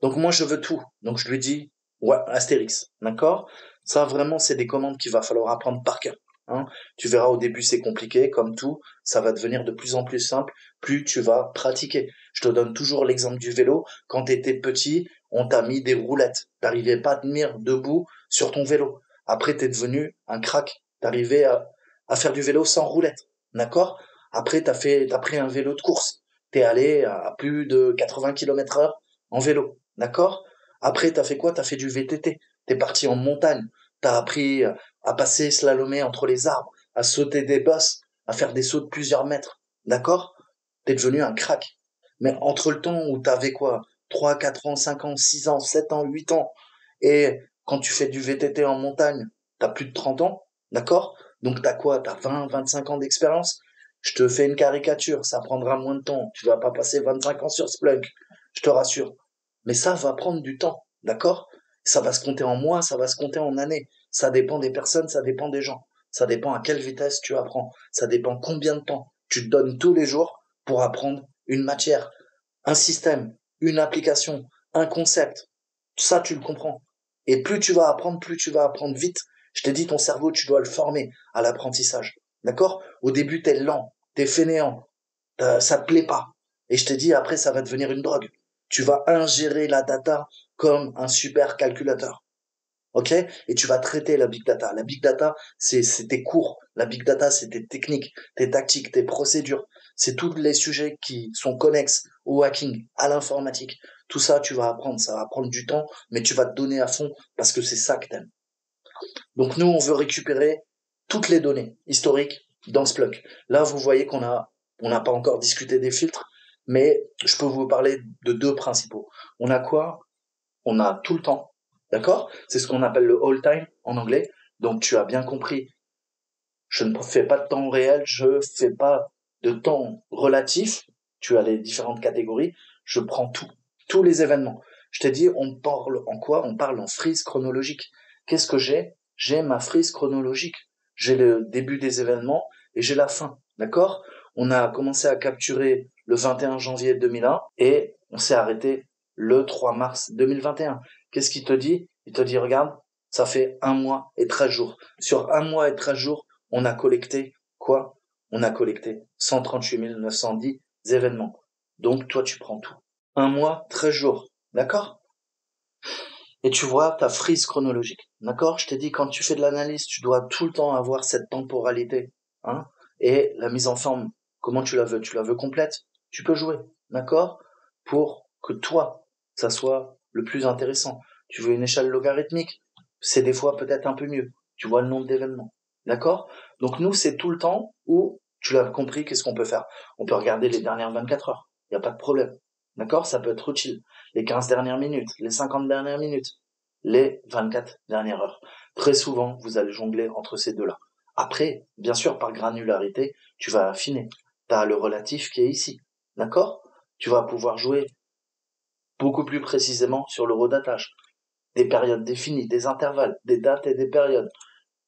S1: Donc moi, je veux tout. Donc je lui dis, ouais, Astérix. D'accord? Ça, vraiment, c'est des commandes qu'il va falloir apprendre par cœur. Hein. Tu verras au début c'est compliqué, comme tout, ça va devenir de plus en plus simple, plus tu vas pratiquer. Je te donne toujours l'exemple du vélo. Quand tu étais petit, on t'a mis des roulettes. T'arrivais pas à tenir debout sur ton vélo. Après, t'es devenu un crack. T'arrivais à, à faire du vélo sans roulette. D'accord? Après, fait, t'as pris un vélo de course. T'es allé à plus de 80 km heure en vélo. D'accord? Après, t'as fait quoi? T'as fait du VTT. T'es parti en montagne. T'as appris à passer slalomer entre les arbres, à sauter des bosses, à faire des sauts de plusieurs mètres. D'accord? T'es devenu un crack. Mais entre le temps où t'avais quoi? 3, 4 ans, 5 ans, 6 ans, 7 ans, 8 ans, et quand tu fais du VTT en montagne, t'as plus de 30 ans, d'accord? Donc t'as quoi? T'as 20, 25 ans d'expérience? Je te fais une caricature, ça prendra moins de temps. Tu vas pas passer 25 ans sur Splunk, je te rassure. Mais ça va prendre du temps, d'accord? Ça va se compter en mois, ça va se compter en années. Ça dépend des personnes, ça dépend des gens. Ça dépend à quelle vitesse tu apprends. Ça dépend combien de temps tu te donnes tous les jours pour apprendre une matière, un système, une application, un concept. Ça, tu le comprends. Et plus tu vas apprendre, plus tu vas apprendre vite. Je t'ai dit, ton cerveau, tu dois le former à l'apprentissage. D'accord? Au début, t'es lent, t'es fainéant, ça te plaît pas. Et je t'ai dit, après, ça va devenir une drogue. Tu vas ingérer la data comme un super calculateur ok? Et tu vas traiter la big data. La big data, c'est tes cours. La big data, c'est tes techniques, tes tactiques, tes procédures. C'est tous les sujets qui sont connexes au hacking, à l'informatique. Tout ça, tu vas apprendre. Ça va prendre du temps, mais tu vas te donner à fond parce que c'est ça que t'aimes. Donc nous, on veut récupérer toutes les données historiques dans Splunk. Là, vous voyez qu'on a, on n'a pas encore discuté des filtres, mais je peux vous parler de deux principaux. On a quoi? On a tout le temps D'accord? C'est ce qu'on appelle le all time en anglais. Donc tu as bien compris. Je ne fais pas de temps réel, je fais pas de temps relatif. Tu as les différentes catégories. Je prends tout, tous les événements. Je t'ai dit, on parle en quoi? On parle en frise chronologique. Qu'est-ce que j'ai? J'ai ma frise chronologique. J'ai le début des événements et j'ai la fin. D'accord? On a commencé à capturer le 21 janvier 2001 et on s'est arrêté le 3 mars 2021. Qu'est-ce qu'il te dit? Il te dit, regarde, ça fait un mois et 13 jours. Sur un mois et 13 jours, on a collecté quoi? On a collecté 138 910 événements. Donc toi, tu prends tout. Un mois, 13 jours. D'accord? Et tu vois ta frise chronologique. D'accord? Je t'ai dit, quand tu fais de l'analyse, tu dois tout le temps avoir cette temporalité. Hein? Et la mise en forme, comment tu la veux? Tu la veux complète? Tu peux jouer. D'accord? Pour que toi, ça soit le plus intéressant. Tu veux une échelle logarithmique, c'est des fois peut-être un peu mieux. Tu vois le nombre d'événements. D'accord? Donc nous, c'est tout le temps où, tu l'as compris, qu'est-ce qu'on peut faire? On peut regarder les dernières 24 heures. Il n'y a pas de problème. D'accord? Ça peut être utile. Les 15 dernières minutes, les 50 dernières minutes, les 24 dernières heures. Très souvent, vous allez jongler entre ces deux-là. Après, bien sûr, par granularité, tu vas affiner. Tu as le relatif qui est ici. D'accord? Tu vas pouvoir jouer beaucoup plus précisément sur le redatage. Des périodes définies, des intervalles, des dates et des périodes.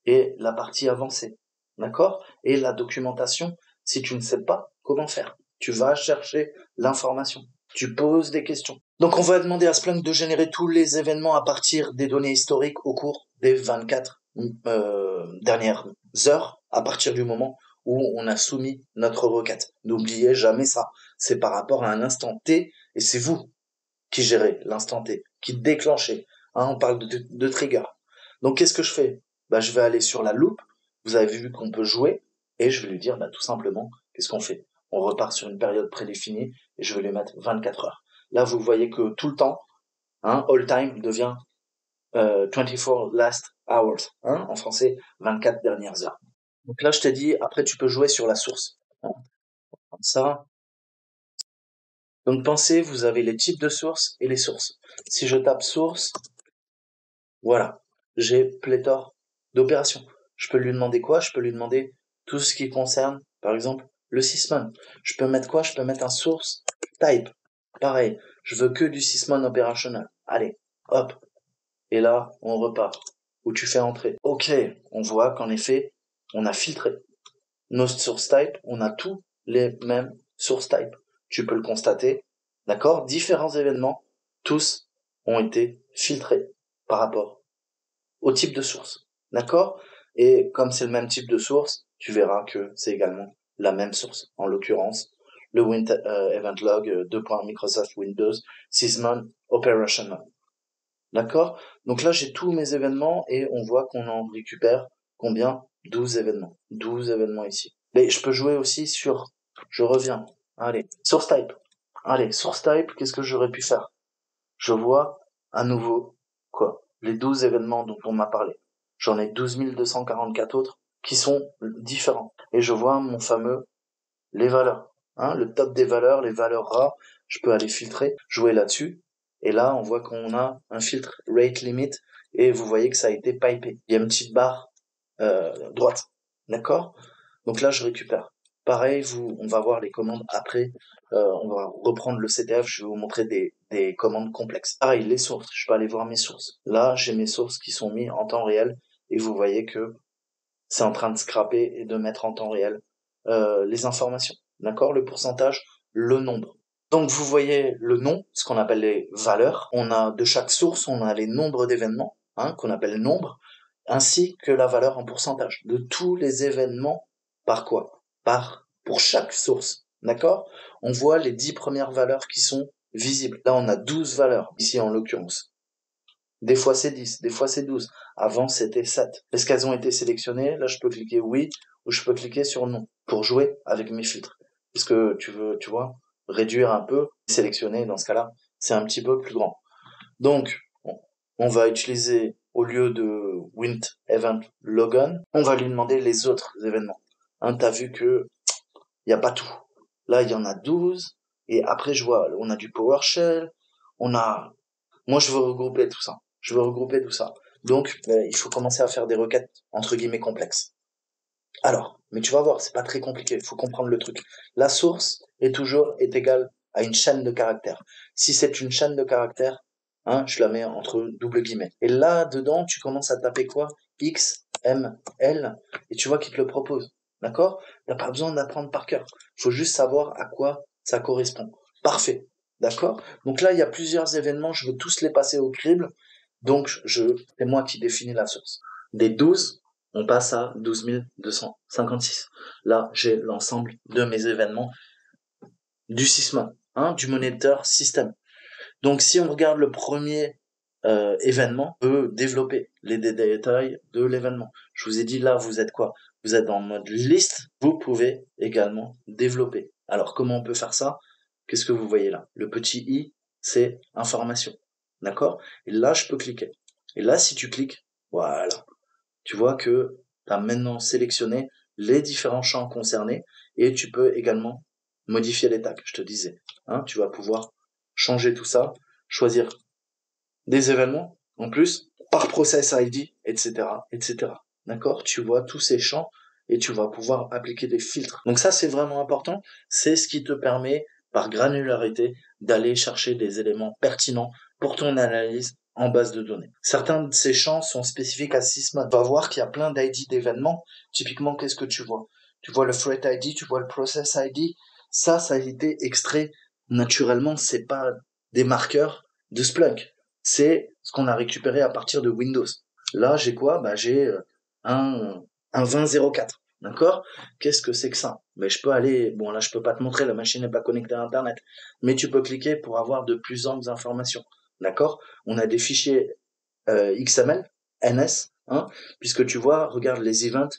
S1: Et la partie avancée. D'accord? Et la documentation, si tu ne sais pas comment faire, tu vas chercher l'information. Tu poses des questions. Donc on va demander à Splunk de générer tous les événements à partir des données historiques au cours des 24 euh, dernières heures, à partir du moment où on a soumis notre requête. N'oubliez jamais ça. C'est par rapport à un instant T et c'est vous qui gérez l'instant T, qui déclenchez. Hein, on parle de, trigger. Donc qu'est-ce que je fais? Bah, Je vais aller sur la loupe. Vous avez vu qu'on peut jouer et je vais lui dire bah, tout simplement qu'est-ce qu'on fait? On repart sur une période prédéfinie et je vais lui mettre 24 heures. Là, vous voyez que tout le temps, hein, all time devient euh, 24 last hours, hein, en français, 24 dernières heures. Donc là, je t'ai dit, après, tu peux jouer sur la source. Ça. Donc pensez, vous avez les types de sources et les sources. Si je tape source, voilà, j'ai pléthore d'opérations. Je peux lui demander quoi? Je peux lui demander tout ce qui concerne, par exemple, le sysmon. Je peux mettre quoi? Je peux mettre un source type. Pareil, je veux que du sysmon opérationnel. Allez, hop. Et là, on repart. Où tu fais entrer. Ok, on voit qu'en effet, on a filtré. Nos source type, on a tous les mêmes source type. Tu peux le constater. D'accord? Différents événements, tous ont été filtrés par rapport au type de source. D'accord? Et comme c'est le même type de source, tu verras que c'est également la même source. En l'occurrence, le Win euh, Event Log 2. Euh, Microsoft Windows Sysmon Operational. D'accord? Donc là, j'ai tous mes événements et on voit qu'on en récupère combien? 12 événements. 12 événements ici. Mais je peux jouer aussi sur... Je reviens. Allez, source type. Allez, source type, qu'est-ce que j'aurais pu faire? Je vois à nouveau, quoi? Les 12 événements dont on m'a parlé. J'en ai 12 244 autres qui sont différents. Et je vois mon fameux les valeurs. Hein, le top des valeurs, les valeurs rares, je peux aller filtrer, jouer là-dessus. Et là, on voit qu'on a un filtre rate limit et vous voyez que ça a été pipé. Il y a une petite barre euh, droite. D'accord? Donc là, je récupère. Pareil, vous, on va voir les commandes après. Euh, on va reprendre le CTF. Je vais vous montrer des, des commandes complexes. Pareil, les sources. Je peux aller voir mes sources. Là, j'ai mes sources qui sont mises en temps réel et vous voyez que c'est en train de scraper et de mettre en temps réel euh, les informations. D'accord? Le pourcentage, le nombre. Donc vous voyez le nom, ce qu'on appelle les valeurs. On a de chaque source, on a les nombres d'événements, hein, qu'on appelle nombre, ainsi que la valeur en pourcentage de tous les événements par quoi? Par pour chaque source. D'accord? On voit les dix premières valeurs qui sont visibles. Là, on a 12 valeurs, ici en l'occurrence. Des fois c'est 10, des fois c'est 12. Avant c'était 7. Est-ce qu'elles ont été sélectionnées? Là je peux cliquer oui ou je peux cliquer sur non pour jouer avec mes filtres. Est-ce que tu veux, tu vois, réduire un peu, sélectionner dans ce cas-là, c'est un petit peu plus grand. Donc, on va utiliser, au lieu de Wint Event Logon, on va lui demander les autres événements. Hein, t'as vu que il n'y a pas tout. Là, il y en a 12, et après, je vois, on a du PowerShell, on a, moi, je veux regrouper tout ça. Je veux regrouper tout ça. Donc, ben, il faut commencer à faire des requêtes, entre guillemets, complexes. Alors, mais tu vas voir, c'est pas très compliqué, il faut comprendre le truc. La source est toujours est égale à une chaîne de caractères. Si c'est une chaîne de caractères, hein, je la mets entre double guillemets. Et là, dedans, tu commences à taper quoi? X, M, L, et tu vois qu'il te le propose. D'accord? T'as pas besoin d'apprendre par cœur. Il faut juste savoir à quoi ça correspond. Parfait. D'accord? Donc là, il y a plusieurs événements, je veux tous les passer au crible. Donc, je, c'est moi qui définis la source. Des 12, on passe à 12 256. Là, j'ai l'ensemble de mes événements du Sysmon, hein, du monitor système. Donc, si on regarde le premier euh, événement, on peut développer les détails de l'événement. Je vous ai dit là, vous êtes quoi? Vous êtes en mode liste. Vous pouvez également développer. Alors, comment on peut faire ça? Qu'est-ce que vous voyez là? Le petit i, c'est information. D'accord? Et là, je peux cliquer. Et là, si tu cliques, voilà, tu vois que tu as maintenant sélectionné les différents champs concernés et tu peux également modifier les tags, je te disais. Hein, tu vas pouvoir changer tout ça, choisir des événements en plus par process ID, etc., etc. D'accord? Tu vois tous ces champs et tu vas pouvoir appliquer des filtres. Donc ça, c'est vraiment important. C'est ce qui te permet, par granularité, d'aller chercher des éléments pertinents pour ton analyse en base de données. Certains de ces champs sont spécifiques à Sysmon. On va voir qu'il y a plein d'ID d'événements. Typiquement, qu'est-ce que tu vois? Tu vois le threat ID, tu vois le process ID. Ça, ça a été extrait naturellement. C'est pas des marqueurs de Splunk. C'est ce qu'on a récupéré à partir de Windows. Là, j'ai quoi? Bah, j'ai euh, un, un 2004. D'accord? Qu'est-ce que c'est que ça? Mais je peux aller, bon là je peux pas te montrer, la machine n'est pas connectée à Internet, mais tu peux cliquer pour avoir de plus amples informations. D'accord? On a des fichiers euh, XML, NS, hein, puisque tu vois, regarde les events,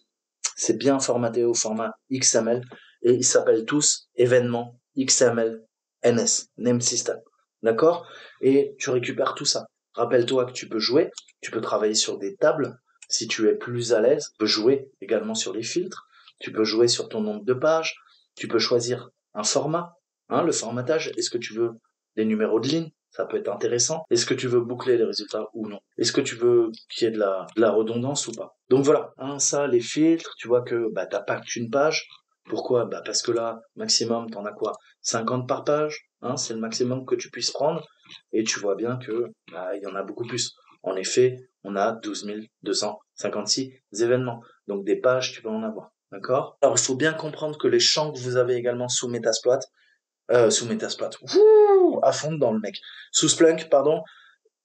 S1: c'est bien formaté au format XML et ils s'appellent tous événements XML NS, Name System. D'accord? Et tu récupères tout ça. Rappelle-toi que tu peux jouer, tu peux travailler sur des tables si tu es plus à l'aise. Tu peux jouer également sur les filtres, tu peux jouer sur ton nombre de pages, tu peux choisir un format, hein, le formatage. Est-ce que tu veux des numéros de ligne? Ça peut être intéressant. Est-ce que tu veux boucler les résultats ou non? Est-ce que tu veux qu'il y ait de la, redondance ou pas? Donc voilà, hein, ça, les filtres, tu vois que bah, t'as pas qu'une page. Pourquoi? Bah Parce que là, maximum, t'en as quoi? 50 par page hein, C'est le maximum que tu puisses prendre. Et tu vois bien que bah, y en a beaucoup plus. En effet, on a 12 256 événements. Donc des pages, tu peux en avoir. D'accord? Alors il faut bien comprendre que les champs que vous avez également sous Metasploit, euh, sous Metasploit, à fond dans le mec, sous Splunk, pardon,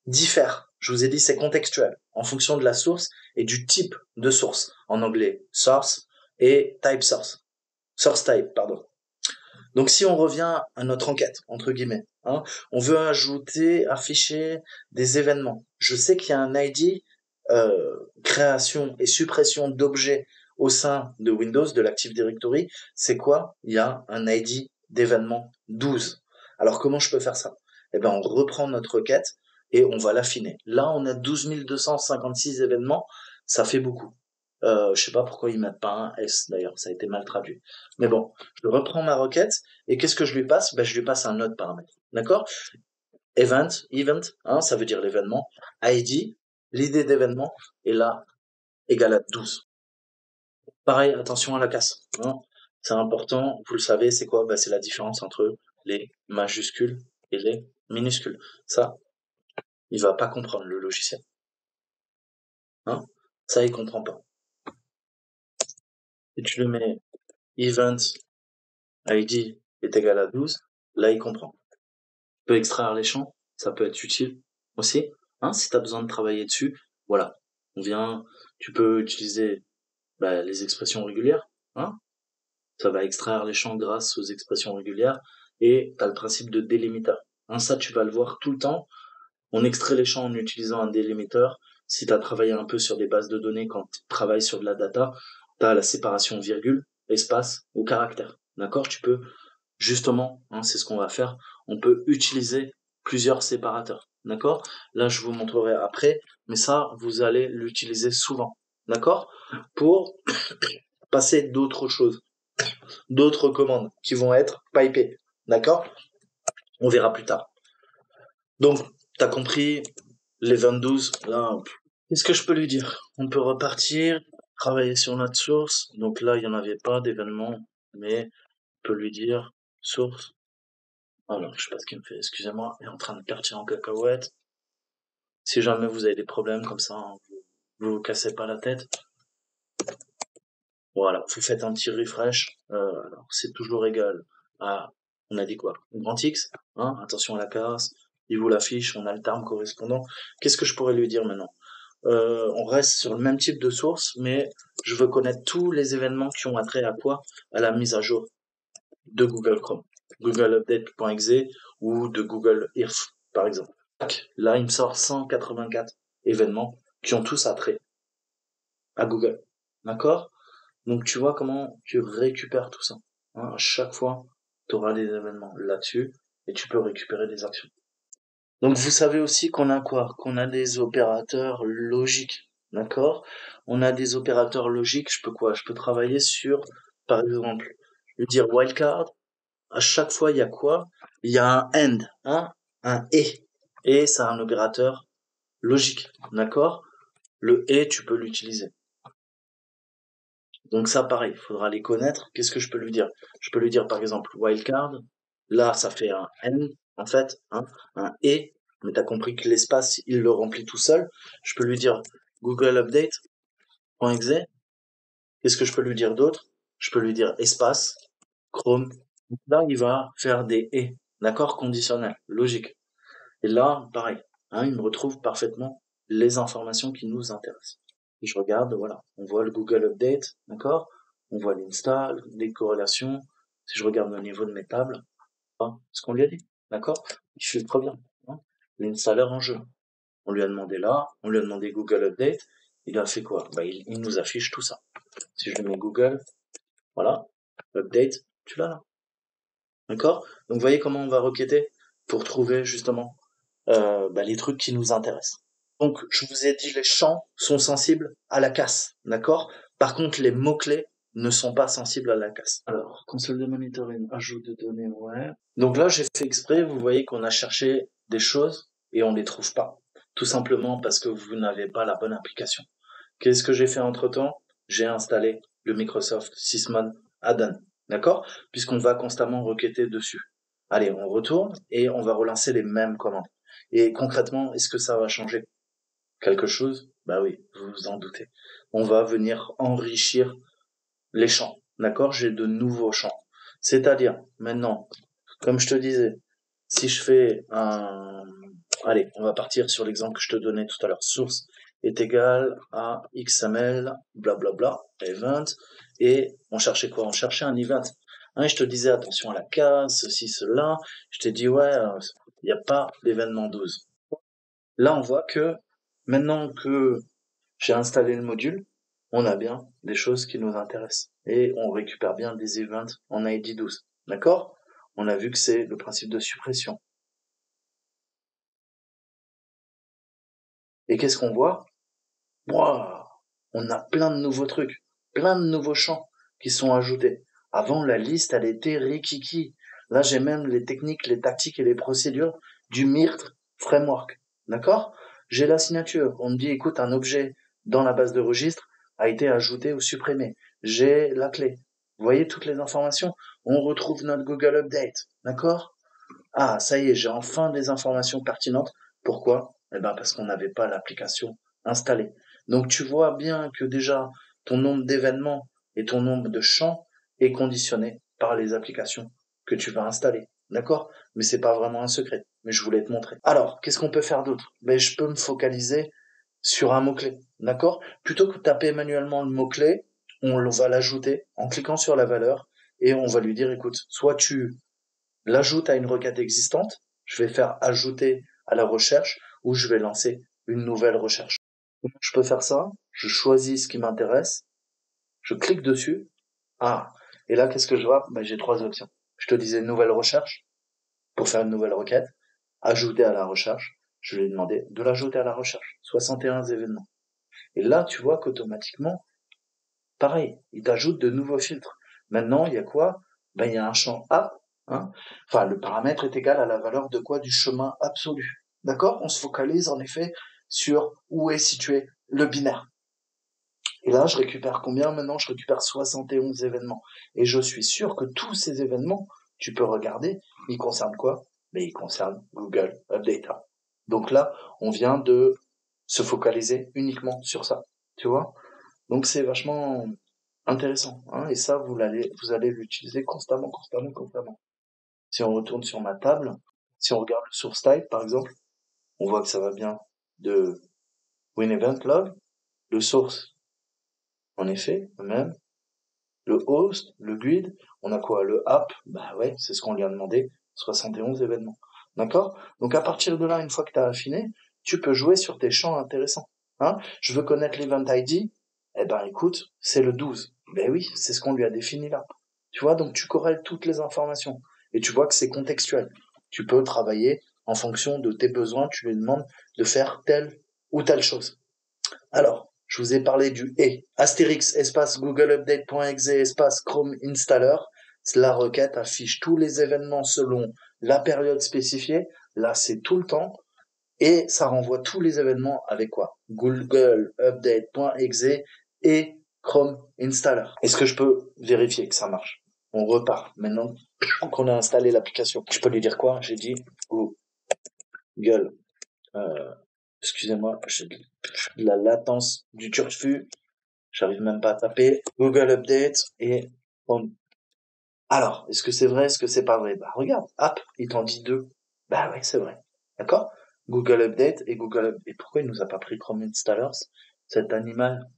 S1: diffèrent. Je vous ai dit, c'est contextuel, en fonction de la source et du type de source. En anglais, source et type source. Source type, pardon. Donc si on revient à notre enquête, entre guillemets, hein, on veut ajouter, afficher des événements. Je sais qu'il y a un ID, euh, création et suppression d'objets au sein de Windows, de l'Active Directory. C'est quoi? Il y a un ID d'événement 12. Alors comment je peux faire ça? Eh ben on reprend notre requête et on va l'affiner. Là on a 12 256 événements, ça fait beaucoup. Euh, je sais pas pourquoi ils mettent pas un S d'ailleurs, ça a été mal traduit. Mais bon, je reprends ma requête et qu'est-ce que je lui passe? Ben je lui passe un autre paramètre, d'accord? Event, event, hein, ça veut dire l'événement. ID, l'idée d'événement, et là égale à 12. Pareil, attention à la casse. Hein. C'est important, vous le savez, c'est quoi? Ben, C'est la différence entre les majuscules et les minuscules. Ça, il va pas comprendre le logiciel. Hein? Ça, il comprend pas. Et tu le mets event id est égal à 12, là il comprend. Tu peux extraire les champs, ça peut être utile aussi. Hein, si tu as besoin de travailler dessus, voilà. On vient, tu peux utiliser bah, les expressions régulières. Hein ça va extraire les champs grâce aux expressions régulières et tu as le principe de délimiteur. Ça, tu vas le voir tout le temps. On extrait les champs en utilisant un délimiteur. Si tu as travaillé un peu sur des bases de données quand tu travailles sur de la data, tu as la séparation virgule, espace ou caractère. D'accord? Tu peux, justement, hein, c'est ce qu'on va faire, on peut utiliser plusieurs séparateurs. D'accord? Là, je vous montrerai après, mais ça, vous allez l'utiliser souvent. D'accord? Pour passer d'autres choses, d'autres commandes qui vont être pipées. D'accord? On verra plus tard. Donc, t'as compris, les 22, là, qu'est-ce que je peux lui dire? On peut repartir, travailler sur notre source. Donc là, il n'y en avait pas d'événement, mais on peut lui dire source. Alors, je sais pas ce qu'il me fait, excusez-moi, il est en train de partir en cacahuète. Si jamais vous avez des problèmes comme ça, hein, vous, vous cassez pas la tête. Voilà, vous faites un petit refresh. Euh, alors, c'est toujours égal à on a dit quoi? Grand X, hein? Attention à la casse, il vous l'affiche, on a le terme correspondant. Qu'est-ce que je pourrais lui dire maintenant? Euh, On reste sur le même type de source, mais je veux connaître tous les événements qui ont attrait à quoi? À la mise à jour de Google Chrome, Google Update.exe ou de Google Earth, par exemple. Là, il me sort 184 événements qui ont tous attrait à Google. D'accord? Donc tu vois comment tu récupères tout ça. Hein, à chaque fois, tu auras des événements là-dessus et tu peux récupérer des actions. Donc vous savez aussi qu'on a quoi? Qu'on a des opérateurs logiques, d'accord? On a des opérateurs logiques, je peux quoi? Je peux travailler sur, par exemple, veux dire wildcard, à chaque fois il y a quoi? Il y a un end, hein? Un et. Et c'est un opérateur logique, d'accord? Le et, tu peux l'utiliser. Donc ça, pareil, il faudra les connaître. Qu'est-ce que je peux lui dire? Je peux lui dire, par exemple, wildcard. Là, ça fait un N, en fait, hein, un E, mais tu as compris que l'espace, il le remplit tout seul. Je peux lui dire Google Update.exe. Qu'est-ce que je peux lui dire d'autre? Je peux lui dire espace, Chrome. Là, il va faire des E, d'accord Conditionnel, logique. Et là, pareil, hein, il me retrouve parfaitement les informations qui nous intéressent. Et je regarde, voilà, on voit le Google Update, d'accord? On voit l'install, les corrélations. Si je regarde au niveau de mes tables, hein, ce qu'on lui a dit, d'accord? Il filtre bien. Hein L'installeur en jeu. On lui a demandé là, on lui a demandé Google Update. Il a fait quoi? Bah, il, il nous affiche tout ça. Si je mets Google, voilà, Update, tu l'as là. D'accord? Donc vous voyez comment on va requêter pour trouver justement euh, bah, les trucs qui nous intéressent. Donc je vous ai dit les champs sont sensibles à la casse, d'accord? Par contre les mots-clés ne sont pas sensibles à la casse. Alors, console de monitoring, ajout de données, ouais. Donc là j'ai fait exprès, vous voyez qu'on a cherché des choses et on les trouve pas. Tout simplement parce que vous n'avez pas la bonne application. Qu'est-ce que j'ai fait entre temps J'ai installé le Microsoft Sysmon Add-on. D'accord? Puisqu'on va constamment requêter dessus. Allez, on retourne et on va relancer les mêmes commandes. Et concrètement, est-ce que ça va changer? Quelque chose Bah oui, vous vous en doutez. On va venir enrichir les champs. D'accord? J'ai de nouveaux champs. C'est-à-dire, maintenant, comme je te disais, si je fais un... Allez, on va partir sur l'exemple que je te donnais tout à l'heure. Source est égal à XML, blablabla, event, et on cherchait quoi? On cherchait un event. Hein, je te disais attention à la case, ceci, cela. Je t'ai dit ouais, il n'y a pas d'événement 12. Là, on voit que maintenant que j'ai installé le module, on a bien des choses qui nous intéressent. Et on récupère bien des events en ID 12. D'accord? On a vu que c'est le principe de suppression. Et qu'est-ce qu'on voit? On a plein de nouveaux trucs plein de nouveaux champs qui sont ajoutés. Avant, la liste, elle était rikiki. Là, j'ai même les techniques, les tactiques et les procédures du MIRT Framework. D'accord? J'ai la signature. On me dit, écoute, un objet dans la base de registre a été ajouté ou supprimé. J'ai la clé. Vous voyez toutes les informations? On retrouve notre Google Update. D'accord? Ah, ça y est, j'ai enfin des informations pertinentes. Pourquoi? Eh ben parce qu'on n'avait pas l'application installée. Donc tu vois bien que déjà, ton nombre d'événements et ton nombre de champs est conditionné par les applications que tu vas installer. D'accord? Mais c'est pas vraiment un secret, mais je voulais te montrer. Alors, qu'est-ce qu'on peut faire d'autre? Ben je peux me focaliser sur un mot-clé. D'accord? Plutôt que de taper manuellement le mot-clé, on va l'ajouter en cliquant sur la valeur et on va lui dire écoute, soit tu l'ajoutes à une requête existante, je vais faire ajouter à la recherche ou je vais lancer une nouvelle recherche. Je peux faire ça. Je choisis ce qui m'intéresse, je clique dessus, ah, et là, qu'est-ce que je vois? Ben, J'ai trois options. Je te disais nouvelle recherche, pour faire une nouvelle requête, ajouter à la recherche, je lui ai demandé de l'ajouter à la recherche, 61 événements. Et là, tu vois qu'automatiquement, pareil, il t'ajoute de nouveaux filtres. Maintenant, il y a quoi? Ben, il y a un champ A, hein? Enfin, le paramètre est égal à la valeur de quoi? Du chemin absolu. D'accord? On se focalise en effet sur où est situé le binaire. Et là, je récupère combien maintenant? Je récupère 71 événements. Et je suis sûr que tous ces événements, tu peux regarder, ils concernent quoi? Mais ils concernent Google Update. Donc là, on vient de se focaliser uniquement sur ça. Tu vois? Donc c'est vachement intéressant. Hein et ça, vous allez, vous allez l'utiliser constamment, constamment, constamment. Si on retourne sur ma table, si on regarde le source type, par exemple, on voit que ça va bien de WinEventLog, le source en effet, même. Le host, le grid, on a quoi Le app, bah ouais, c'est ce qu'on lui a demandé, 71 événements. D'accord? Donc à partir de là, une fois que tu as affiné, tu peux jouer sur tes champs intéressants. Hein? Je veux connaître l'event ID, eh ben écoute, c'est le 12. Ben oui, c'est ce qu'on lui a défini là. Tu vois, donc tu corrèles toutes les informations et tu vois que c'est contextuel. Tu peux travailler en fonction de tes besoins, tu lui demandes de faire telle ou telle chose. Alors, je vous ai parlé du et. Astérix espace googleupdate.exe espace Chrome installer. La requête affiche tous les événements selon la période spécifiée. Là, c'est tout le temps. Et ça renvoie tous les événements avec quoi? Googleupdate.exe et Chrome installer. Est-ce que je peux vérifier que ça marche? On repart maintenant qu'on a installé l'application. Je peux lui dire quoi? J'ai dit Google euh, excusez-moi, j'ai de la latence du turfu. J'arrive même pas à taper. Google Update et Alors, est-ce que c'est vrai, est-ce que c'est pas vrai? Bah regarde, app, il t'en dit deux. Bah ouais, c'est vrai. D'accord? Google Update et Google Et pourquoi il nous a pas pris Chrome Installers Cet animal?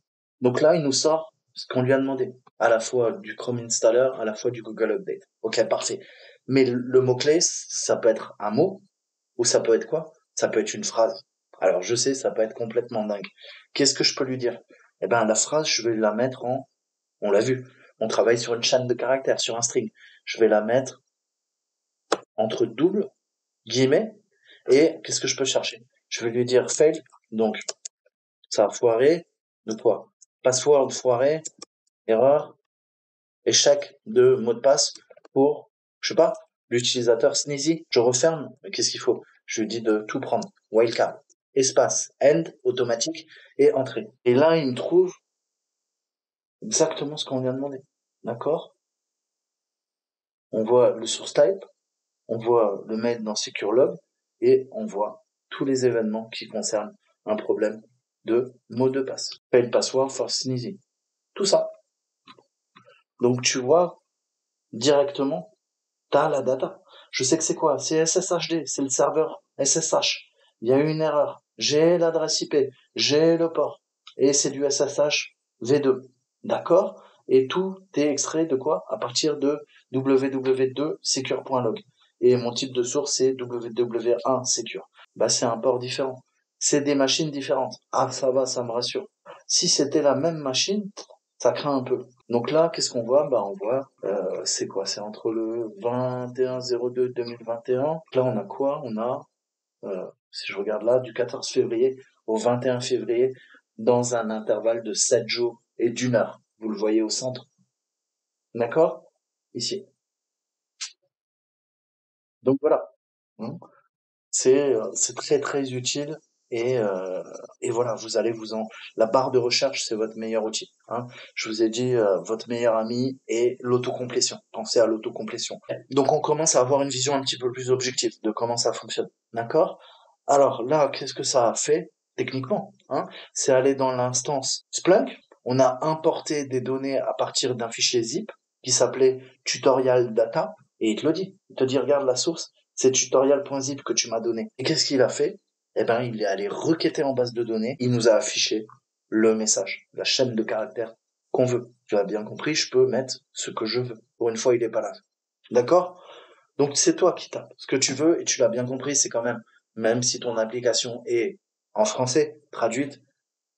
S1: Donc là, il nous sort ce qu'on lui a demandé. À la fois du Chrome Installer, à la fois du Google Update. Ok, parfait. Mais le mot-clé, ça peut être un mot, ou ça peut être quoi? Ça peut être une phrase. Alors je sais, ça peut être complètement dingue. Qu'est-ce que je peux lui dire? Eh ben la phrase, je vais la mettre en... On l'a vu, on travaille sur une chaîne de caractères, sur un string. Je vais la mettre entre double, guillemets, et qu'est-ce que je peux chercher? Je vais lui dire fail, donc ça a foiré, de quoi Password foiré, erreur, échec de mot de passe pour, je sais pas, l'utilisateur sneezy. Je referme, qu'est-ce qu'il faut? Je lui dis de tout prendre. Wildcard, espace, end, automatique et entrée. Et là, il me trouve exactement ce qu'on vient de demander. D'accord? On voit le source type, on voit le mail dans Secure Log et on voit tous les événements qui concernent un problème de mot de passe. Fail password for sneezing. Tout ça. Donc tu vois directement, t'as la data. Je sais que c'est quoi? C'est SSHD, c'est le serveur SSH. Il y a eu une erreur. J'ai l'adresse IP, j'ai le port. Et c'est du SSH V2. D'accord? Et tout est extrait de quoi? À partir de www2secure.log. Et mon type de source, c'est ww1 secure. Bah, c'est un port différent. C'est des machines différentes. Ah, ça va, ça me rassure. Si c'était la même machine, ça craint un peu. Donc là, qu'est-ce qu'on voit? Bah, on voit, euh, c'est quoi? C'est entre le 21-02-2021. Là, on a quoi? On a, si je regarde là, du 14 février au 21 février, dans un intervalle de 7 jours et d'une heure. Vous le voyez au centre. D'accord? Ici. Donc voilà. C'est euh, c'est très très utile et euh, et voilà vous allez vous en la barre de recherche c'est votre meilleur outil. Hein. Je vous ai dit euh, votre meilleur ami et l'autocomplétion. Pensez à l'autocomplétion. Donc on commence à avoir une vision un petit peu plus objective de comment ça fonctionne. D'accord? Alors là qu'est-ce que ça a fait techniquement hein? C'est aller dans l'instance Splunk. On a importé des données à partir d'un fichier zip qui s'appelait tutorial data et il te le dit. Il te dit, regarde la source, c'est tutorial.zip que tu m'as donné. Et qu'est-ce qu'il a fait? Eh ben, il est allé requêter en base de données. Il nous a affiché le message, la chaîne de caractères qu'on veut. Tu as bien compris, je peux mettre ce que je veux. Pour une fois, il est pas là. D'accord? Donc, c'est toi qui tapes ce que tu veux et tu l'as bien compris, c'est quand même, même si ton application est en français, traduite,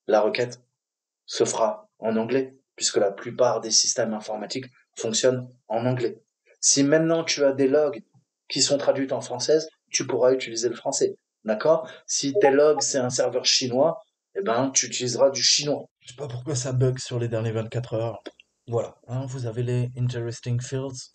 S1: la requête se fera en anglais, puisque la plupart des systèmes informatiques fonctionnent en anglais. Si maintenant tu as des logs qui sont traduits en française, tu pourras utiliser le français. D'accord? Si tes logs, c'est un serveur chinois, eh ben, tu utiliseras du chinois. Je sais pas pourquoi ça bug sur les dernières 24 heures. Voilà, hein, vous avez les interesting fields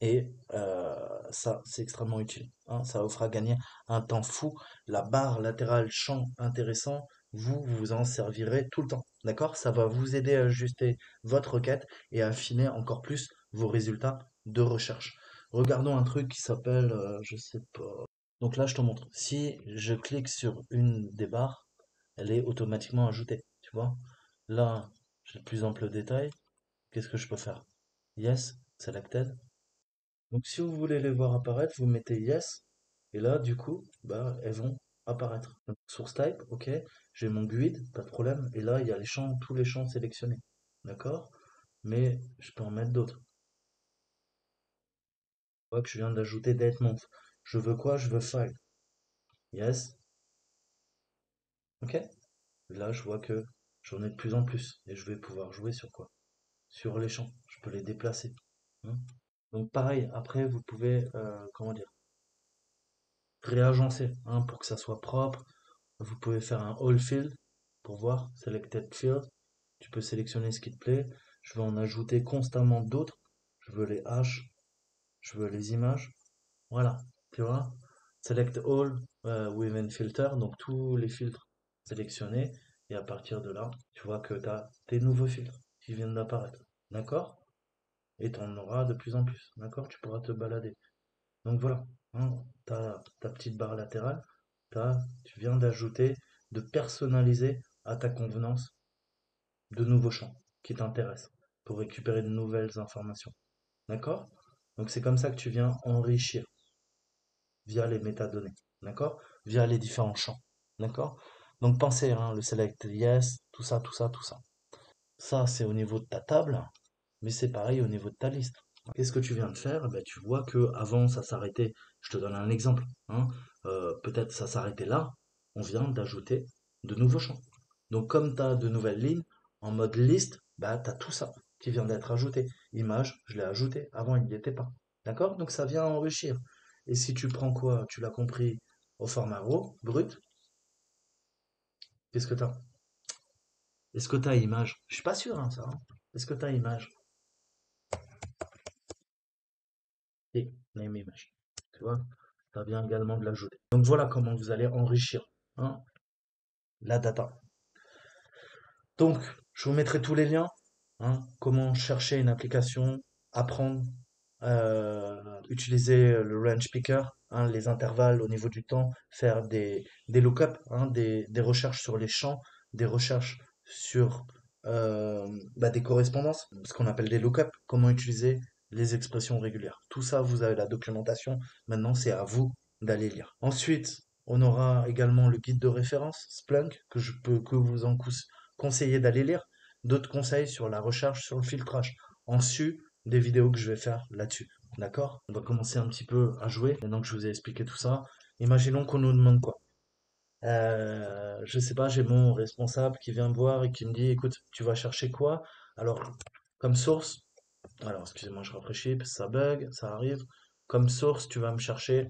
S1: et euh, ça, c'est extrêmement utile. Hein, ça vous fera gagner un temps fou. La barre latérale champ intéressant, vous vous en servirez tout le temps. D'accord? Ça va vous aider à ajuster votre requête et à affiner encore plus vos résultats de recherche. Regardons un truc qui s'appelle, euh, je sais pas. Donc là, je te montre. Si je clique sur une des barres, elle est automatiquement ajoutée. Tu vois Là, j'ai le plus ample détail. Qu'est-ce que je peux faire? Yes, selected. Donc si vous voulez les voir apparaître, vous mettez yes. Et là, du coup, bah, elles vont apparaître. source type, ok. J'ai mon guide, pas de problème. Et là, il y a les champs, tous les champs sélectionnés. D'accord? Mais je peux en mettre d'autres que je viens d'ajouter date month. Je veux quoi? Je veux file. Yes. Ok. Là, je vois que j'en ai de plus en plus. Et je vais pouvoir jouer sur quoi? Sur les champs. Je peux les déplacer. Hein? Donc pareil, après, vous pouvez, euh, comment dire, réagencer hein, pour que ça soit propre. Vous pouvez faire un all field pour voir, selected field. Tu peux sélectionner ce qui te plaît. Je vais en ajouter constamment d'autres. Je veux les H, je veux les images. Voilà, tu vois? Select all euh, within filter, donc tous les filtres sélectionnés. Et à partir de là, tu vois que tu as tes nouveaux filtres qui viennent d'apparaître. D'accord? Et tu en auras de plus en plus. D'accord? Tu pourras te balader. Donc voilà, hein, tu as ta petite barre latérale. Tu viens d'ajouter, de personnaliser à ta convenance de nouveaux champs qui t'intéressent pour récupérer de nouvelles informations. D'accord? Donc c'est comme ça que tu viens enrichir via les métadonnées, d'accord? Via les différents champs, d'accord? Donc pensez, hein, le select yes, tout ça, tout ça, tout ça. Ça, c'est au niveau de ta table, mais c'est pareil au niveau de ta liste. Qu'est-ce que tu viens de faire? Ben, tu vois que avant ça s'arrêtait. Je te donne un exemple. hein. Euh, peut-être ça s'arrêtait là. On vient d'ajouter de nouveaux champs. Donc comme tu as de nouvelles lignes, en mode liste, bah, tu as tout ça qui vient d'être ajouté. Image, je l'ai ajouté. Avant, il n'y était pas. D'accord? Donc ça vient enrichir. Et si tu prends quoi? Tu l'as compris au format RAW, brut. Qu'est-ce que tu as? Est-ce que tu as image? Je suis pas sûr, hein, ça. hein. Est-ce que tu as image? Et name image. Tu vois? As bien également de l'ajouter. Donc voilà comment vous allez enrichir hein, la data. Donc, je vous mettrai tous les liens. hein, comment chercher une application, apprendre, euh, utiliser le range picker, hein, les intervalles au niveau du temps, faire des, des lookups, hein, des, recherches sur les champs, des recherches sur euh, bah, des correspondances, ce qu'on appelle des lookups, comment utiliser les expressions régulières. Tout ça, vous avez la documentation. Maintenant, c'est à vous d'aller lire. Ensuite, on aura également le guide de référence, Splunk, que je peux que vous en conseiller d'aller lire. D'autres conseils sur la recherche, sur le filtrage. En su, des vidéos que je vais faire là-dessus. D'accord? On va commencer un petit peu à jouer, maintenant que je vous ai expliqué tout ça. Imaginons qu'on nous demande quoi? Euh, je sais pas, j'ai mon responsable qui vient me voir et qui me dit, écoute, tu vas chercher quoi? Alors, comme source, alors excusez-moi, je rafraîchis, ça bug, ça arrive. Comme source, tu vas me chercher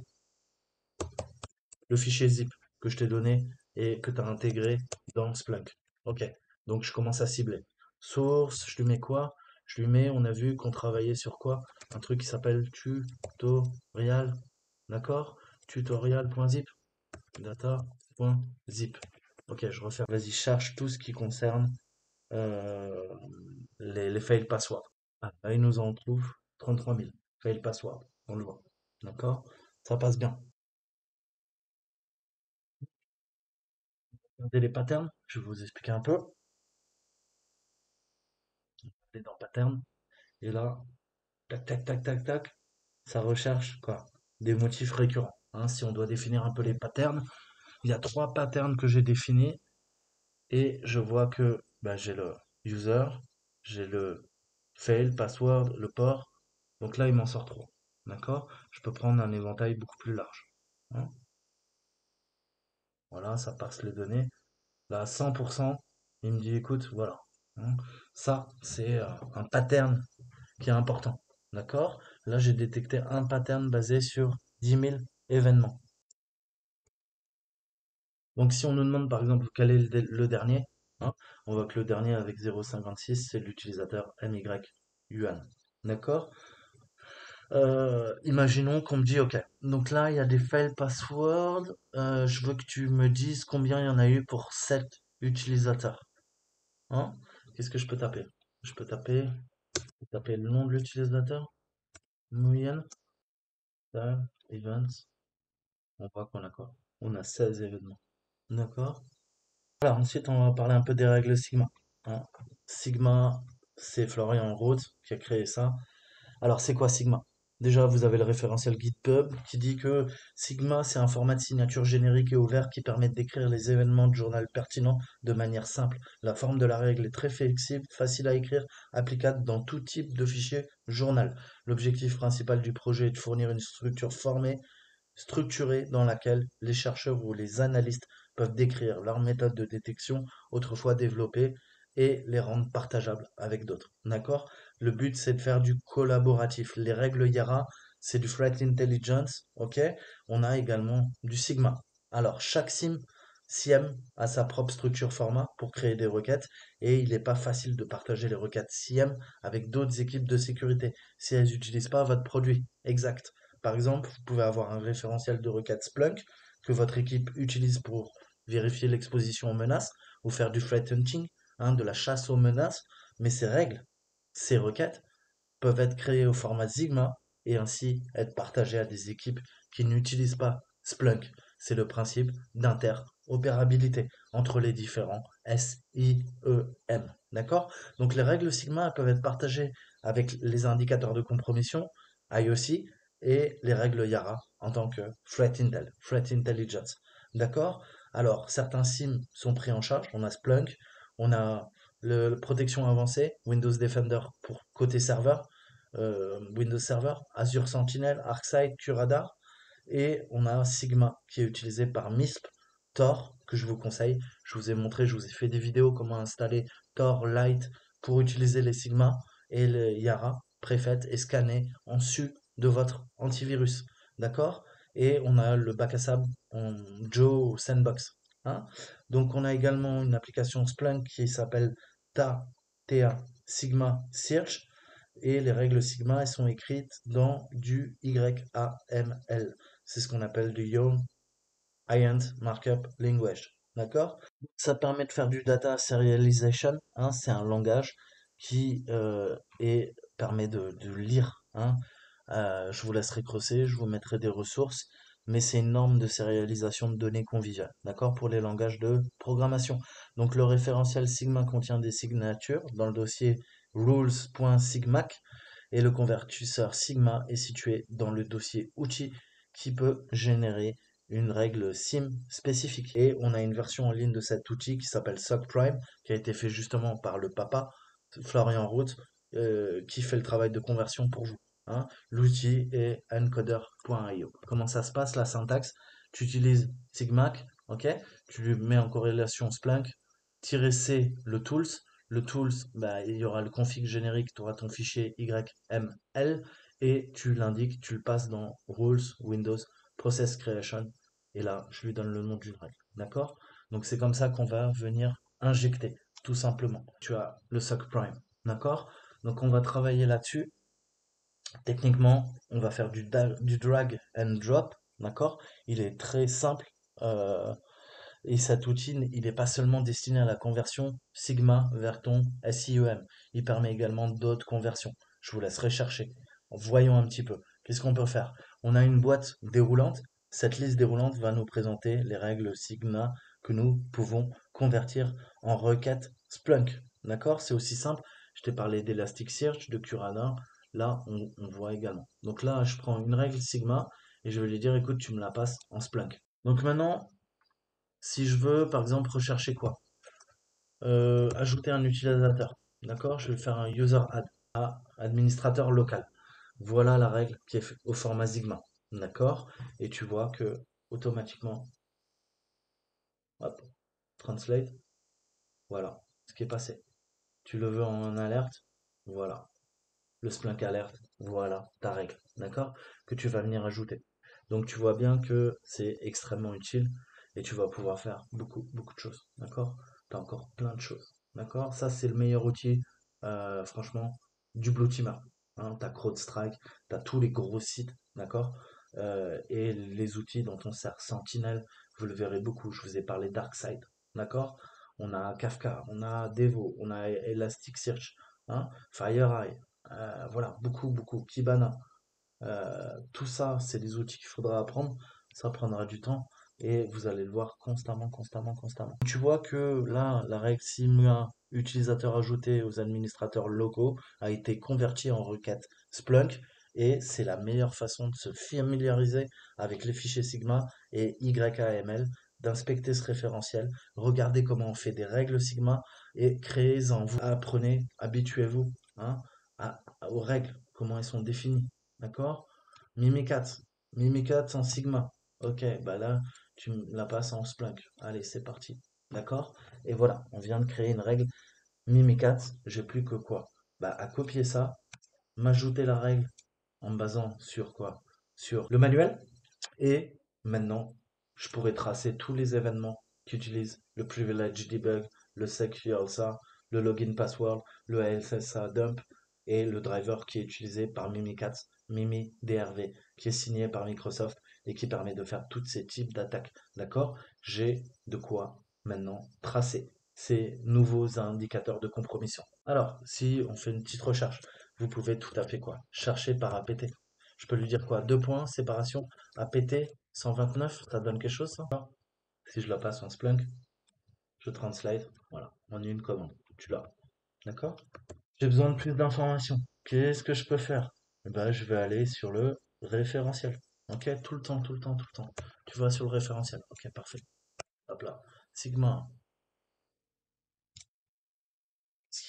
S1: le fichier zip que je t'ai donné et que tu as intégré dans Splunk. Ok, donc je commence à cibler. Source, je lui mets quoi? Je lui mets, on a vu qu'on travaillait sur quoi? Un truc qui s'appelle tutorial, d'accord? Tutorial.zip, data.zip. Ok, je refais. Vas-y, cherche tout ce qui concerne euh, les, les fail password. Ah, là, il nous en trouve 33 000. Fail password, on le voit. D'accord? Ça passe bien. Regardez les patterns, je vais vous expliquer un peu. Dans pattern, et là, tac, tac, tac, tac, tac, ça recherche quoi? Des motifs récurrents. hein. Si on doit définir un peu les patterns, il y a trois patterns que j'ai définis, et je vois que bah, j'ai le user, j'ai le fail, password, le port. Donc là, il m'en sort trois. D'accord? Je peux prendre un éventail beaucoup plus large. hein. Voilà, ça passe les données. Là, à 100%, il me dit, écoute, voilà. Hein, Ça, c'est euh, un pattern qui est important. D'accord? Là, j'ai détecté un pattern basé sur 10 000 événements. Donc, si on nous demande, par exemple, quel est le, dernier, hein, on voit que le dernier avec 0,56, c'est l'utilisateur MYUAN. D'accord? Euh, imaginons qu'on me dit, OK, donc là, il y a des fail passwords. euh, je veux que tu me dises combien il y en a eu pour 7 utilisateurs. Hein? Qu'est-ce que je peux taper? Je peux taper, taper le nom de l'utilisateur, tab, events. On voit qu'on a quoi? On a 16 événements. D'accord? Voilà, ensuite, on va parler un peu des règles Sigma. hein. Sigma, c'est Florian Roth qui a créé ça. Alors, c'est quoi Sigma? Déjà, vous avez le référentiel GitHub qui dit que Sigma, c'est un format de signature générique et ouvert qui permet décrire les événements de journal pertinents de manière simple. La forme de la règle est très flexible, facile à écrire, applicable dans tout type de fichier journal. L'objectif principal du projet est de fournir une structure formée, structurée dans laquelle les chercheurs ou les analystes peuvent décrire leurs méthodes de détection autrefois développées et les rendre partageables avec d'autres. D'accord? Le but, c'est de faire du collaboratif. Les règles Yara, c'est du Threat Intelligence? On a également du Sigma. Alors, chaque SIM, SIEM a sa propre structure format pour créer des requêtes et il n'est pas facile de partager les requêtes SIEM avec d'autres équipes de sécurité si elles n'utilisent pas votre produit. Exact. Par exemple, vous pouvez avoir un référentiel de requêtes Splunk que votre équipe utilise pour vérifier l'exposition aux menaces ou faire du threat hunting, hein, de la chasse aux menaces, mais ces règles, ces requêtes peuvent être créées au format Sigma et ainsi être partagées à des équipes qui n'utilisent pas Splunk. C'est le principe d'interopérabilité entre les différents SIEM. D'accord? Donc les règles Sigma peuvent être partagées avec les indicateurs de compromission, IOC, et les règles Yara en tant que Threat Intel, Threat Intelligence. D'accord? Alors, certains SIM sont pris en charge. On a Splunk, on a le, protection avancée, Windows Defender pour côté serveur, euh, Windows Server, Azure Sentinel, ArcSight, QRadar, et on a Sigma qui est utilisé par MISP, Tor que je vous conseille. Je vous ai montré, je vous ai fait des vidéos comment installer Tor Lite pour utiliser les Sigma et le Yara préfète et scanner en su de votre antivirus. D'accord? Et on a le bac à sable en Joe Sandbox. Hein? Donc on a également une application Splunk qui s'appelle TA, Sigma Search. Et les règles Sigma, elles sont écrites dans du YAML. C'est ce qu'on appelle du Young High-End Markup Language. D'accord? Ça permet de faire du data serialization. Hein, c'est un langage qui euh, permet de, lire. Hein. Euh, je vous laisserai creuser, je vous mettrai des ressources, mais c'est une norme de sérialisation de données conviviales, d'accord, pour les langages de programmation. Donc le référentiel Sigma contient des signatures dans le dossier rules.sigmac et le convertisseur Sigma est situé dans le dossier outils qui peut générer une règle SIM spécifique. Et on a une version en ligne de cet outil qui s'appelle SockPrime, qui a été fait justement par le papa, Florian Root, euh, qui fait le travail de conversion pour vous. Hein. L'outil est encoder.io. Comment ça se passe la syntaxe? Tu utilises Sigmac, ok? Tu lui mets en corrélation Splunk, "-c", le tools. Le tools, bah, il y aura le config générique, tu auras ton fichier YML et tu l'indiques, tu le passes dans Rules, Windows, Process Creation et là, je lui donne le nom d'une règle. D'accord? Donc c'est comme ça qu'on va venir injecter, tout simplement. Tu as le sock prime. D'accord? Donc on va travailler là-dessus. Techniquement, on va faire du, drag and drop. D'accord? Il est très simple. Euh, et cet outil, il n'est pas seulement destiné à la conversion Sigma vers ton SIEM. Il permet également d'autres conversions. Je vous laisse rechercher. Voyons un petit peu. Qu'est-ce qu'on peut faire? On a une boîte déroulante cette liste déroulante va nous présenter les règles Sigma que nous pouvons convertir en requête Splunk. D'accord? C'est aussi simple. Je t'ai parlé d'Elasticsearch, de Curana. Là, on, voit également. Donc là, je prends une règle Sigma et je vais lui dire, écoute, tu me la passes en Splunk. Donc maintenant, si je veux, par exemple, rechercher quoi? Euh, Ajouter un utilisateur. D'accord? Je vais faire un user add à administrateur local. Voilà la règle qui est au format Sigma. D'accord? Et tu vois que automatiquement, hop, translate, voilà ce qui est passé. Tu le veux en alerte, voilà. Le Splunk alert, voilà ta règle, d'accord Que tu vas venir ajouter. Donc tu vois bien que c'est extrêmement utile et tu vas pouvoir faire beaucoup, beaucoup de choses, d'accord Tu as encore plein de choses, d'accord Ça, c'est le meilleur outil, euh, franchement, du Blue Teamer. Hein, tu as CrowdStrike, tu as tous les gros sites, d'accord euh, et les outils dont on sert Sentinel, vous le verrez beaucoup. Je vous ai parlé d'ArcSight, d'accord On a Kafka, on a Devo, on a Elasticsearch, hein FireEye, euh, voilà, beaucoup, beaucoup. Kibana, euh, tout ça, c'est des outils qu'il faudra apprendre. Ça prendra du temps et vous allez le voir constamment, constamment, constamment. Tu vois que là, la règle SIMUA utilisateur ajouté aux administrateurs locaux a été convertie en requête Splunk et c'est la meilleure façon de se familiariser avec les fichiers Sigma et YAML, d'inspecter ce référentiel, regardez comment on fait des règles Sigma et créez-en vous. Apprenez, habituez-vous hein, aux règles, comment elles sont définies. D'accord? Mimikat, Mimikat en Sigma. Ok, bah là, tu la passes en Splunk. Allez, c'est parti. D'accord? Et voilà, on vient de créer une règle Mimikat. J'ai plus que quoi? Bah, à copier ça, m'ajouter la règle en basant sur quoi? Sur le manuel. Et maintenant, je pourrais tracer tous les événements qui utilisent le privilege debug, le secursa, le login password, le ASSA dump et le driver qui est utilisé par Mimikatz, Mimi DRV, qui est signé par Microsoft et qui permet de faire tous ces types d'attaques. D'accord? J'ai de quoi maintenant tracer ces nouveaux indicateurs de compromission. Alors, si on fait une petite recherche, vous pouvez tout à fait quoi? Chercher par APT. Je peux lui dire quoi? Deux points, séparation, APT 129, ça donne quelque chose ça? Si je la passe en Splunk, je translate, voilà, en une commande, tu l'as. D'accord? J'ai besoin de plus d'informations. Qu'est-ce que je peux faire? Eh ben, Je vais aller sur le référentiel. Ok? Tout le temps, tout le temps, tout le temps. Tu vas sur le référentiel. Ok, parfait. Hop là. Sigma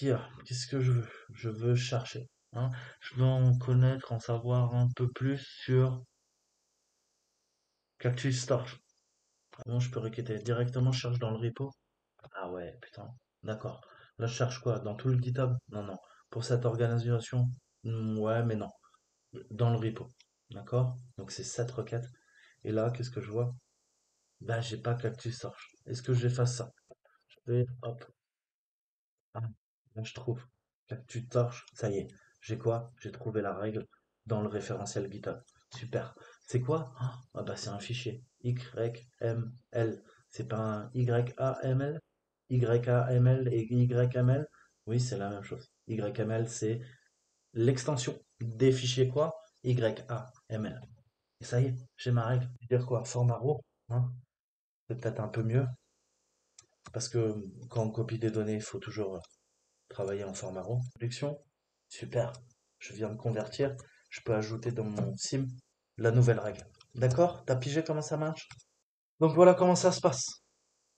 S1: qu'il y a Qu'est-ce que je veux? Je veux chercher. Hein? Je veux en connaître, en savoir un peu plus sur Cactus Torch. Bon, je peux requêter directement, cherche dans le repo? Ah ouais, putain. D'accord. Là, je cherche quoi Dans tout le GitHub? Non, non. Pour cette organisation hmm, Ouais, mais non. Dans le repo. D'accord? Donc, c'est cette requête. Et là, qu'est-ce que je vois? Ben, j'ai pas Cactus Torch. Est-ce que j'efface ça? Je vais, hop. Ah, là, je trouve. Cactus Torch, ça y est. J'ai quoi? J'ai trouvé la règle dans le référentiel GitHub. Super. C'est quoi? Ah bah c'est un fichier. YML. C'est pas un YAML YAML et YML Oui, c'est la même chose. YML, c'est l'extension des fichiers quoi? YAML. Et ça y est, j'ai ma règle. Dire quoi? Format RAW hein? C'est peut-être un peu mieux. Parce que quand on copie des données, il faut toujours travailler en format RAW. Production, super. Je viens de convertir. Je peux ajouter dans mon sim la nouvelle règle. D'accord? T'as pigé comment ça marche? Donc voilà comment ça se passe.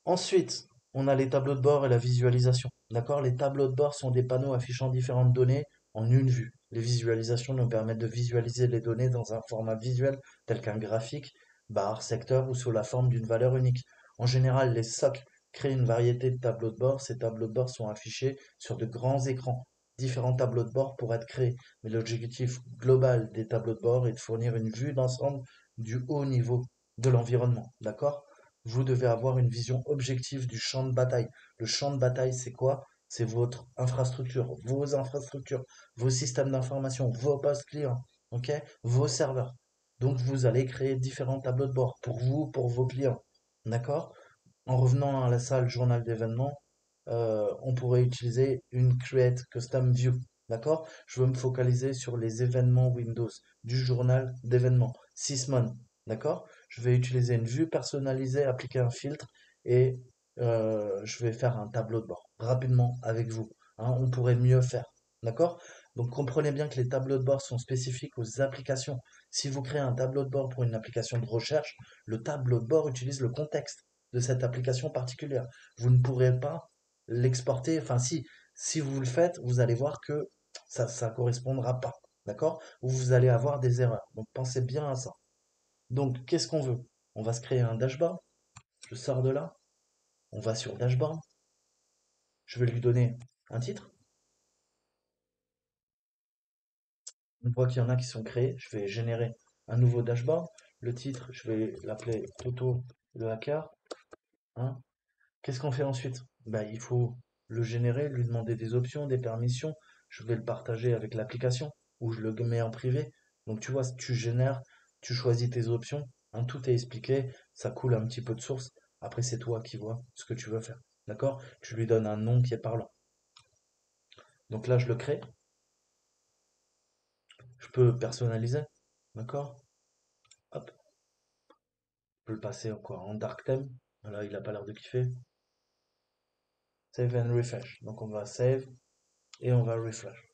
S1: Ensuite, on a les tableaux de bord et la visualisation. D'accord? Les tableaux de bord sont des panneaux affichant différentes données en une vue. Les visualisations nous permettent de visualiser les données dans un format visuel tel qu'un graphique, barre, secteur ou sous la forme d'une valeur unique. En général, les SOC créent une variété de tableaux de bord. Ces tableaux de bord sont affichés sur de grands écrans différents tableaux de bord pour être créés, mais l'objectif global des tableaux de bord est de fournir une vue d'ensemble du haut niveau de l'environnement. D'accord? Vous devez avoir une vision objective du champ de bataille. Le champ de bataille, c'est quoi? C'est votre infrastructure, vos infrastructures, vos systèmes d'information, vos postes clients, ok? Vos serveurs. Donc vous allez créer différents tableaux de bord pour vous, pour vos clients. D'accord? En revenant à la salle journal d'événements, euh, on pourrait utiliser une Create Custom View. D'accord? Je veux me focaliser sur les événements Windows du journal d'événements. Sysmon. D'accord? Je vais utiliser une vue personnalisée, appliquer un filtre et euh, je vais faire un tableau de bord rapidement avec vous. Hein. on pourrait mieux faire. D'accord? Donc comprenez bien que les tableaux de bord sont spécifiques aux applications. Si vous créez un tableau de bord pour une application de recherche, le tableau de bord utilise le contexte de cette application particulière. Vous ne pourrez pas l'exporter. Enfin, si, si vous le faites, vous allez voir que ça ne correspondra pas. D'accord? Ou vous allez avoir des erreurs. Donc pensez bien à ça. Donc, qu'est-ce qu'on veut? On va se créer un dashboard. Je sors de là. On va sur dashboard. Je vais lui donner un titre. On voit qu'il y en a qui sont créés. Je vais générer un nouveau dashboard. Le titre, je vais l'appeler Toto le hacker. Hein? Qu'est-ce qu'on fait ensuite? Bah, il faut le générer, lui demander des options, des permissions. Je vais le partager avec l'application ou je le mets en privé. Donc tu vois, tu génères, tu choisis tes options, hein, tout est expliqué, ça coule un petit peu de source. Après, c'est toi qui vois ce que tu veux faire. D'accord? Tu lui donnes un nom qui est parlant. Donc là, je le crée. Je peux personnaliser. D'accord? Hop. Je peux le passer encore en dark theme. Voilà, il n'a pas l'air de kiffer. Save and refresh. Donc on va save et on va refresh.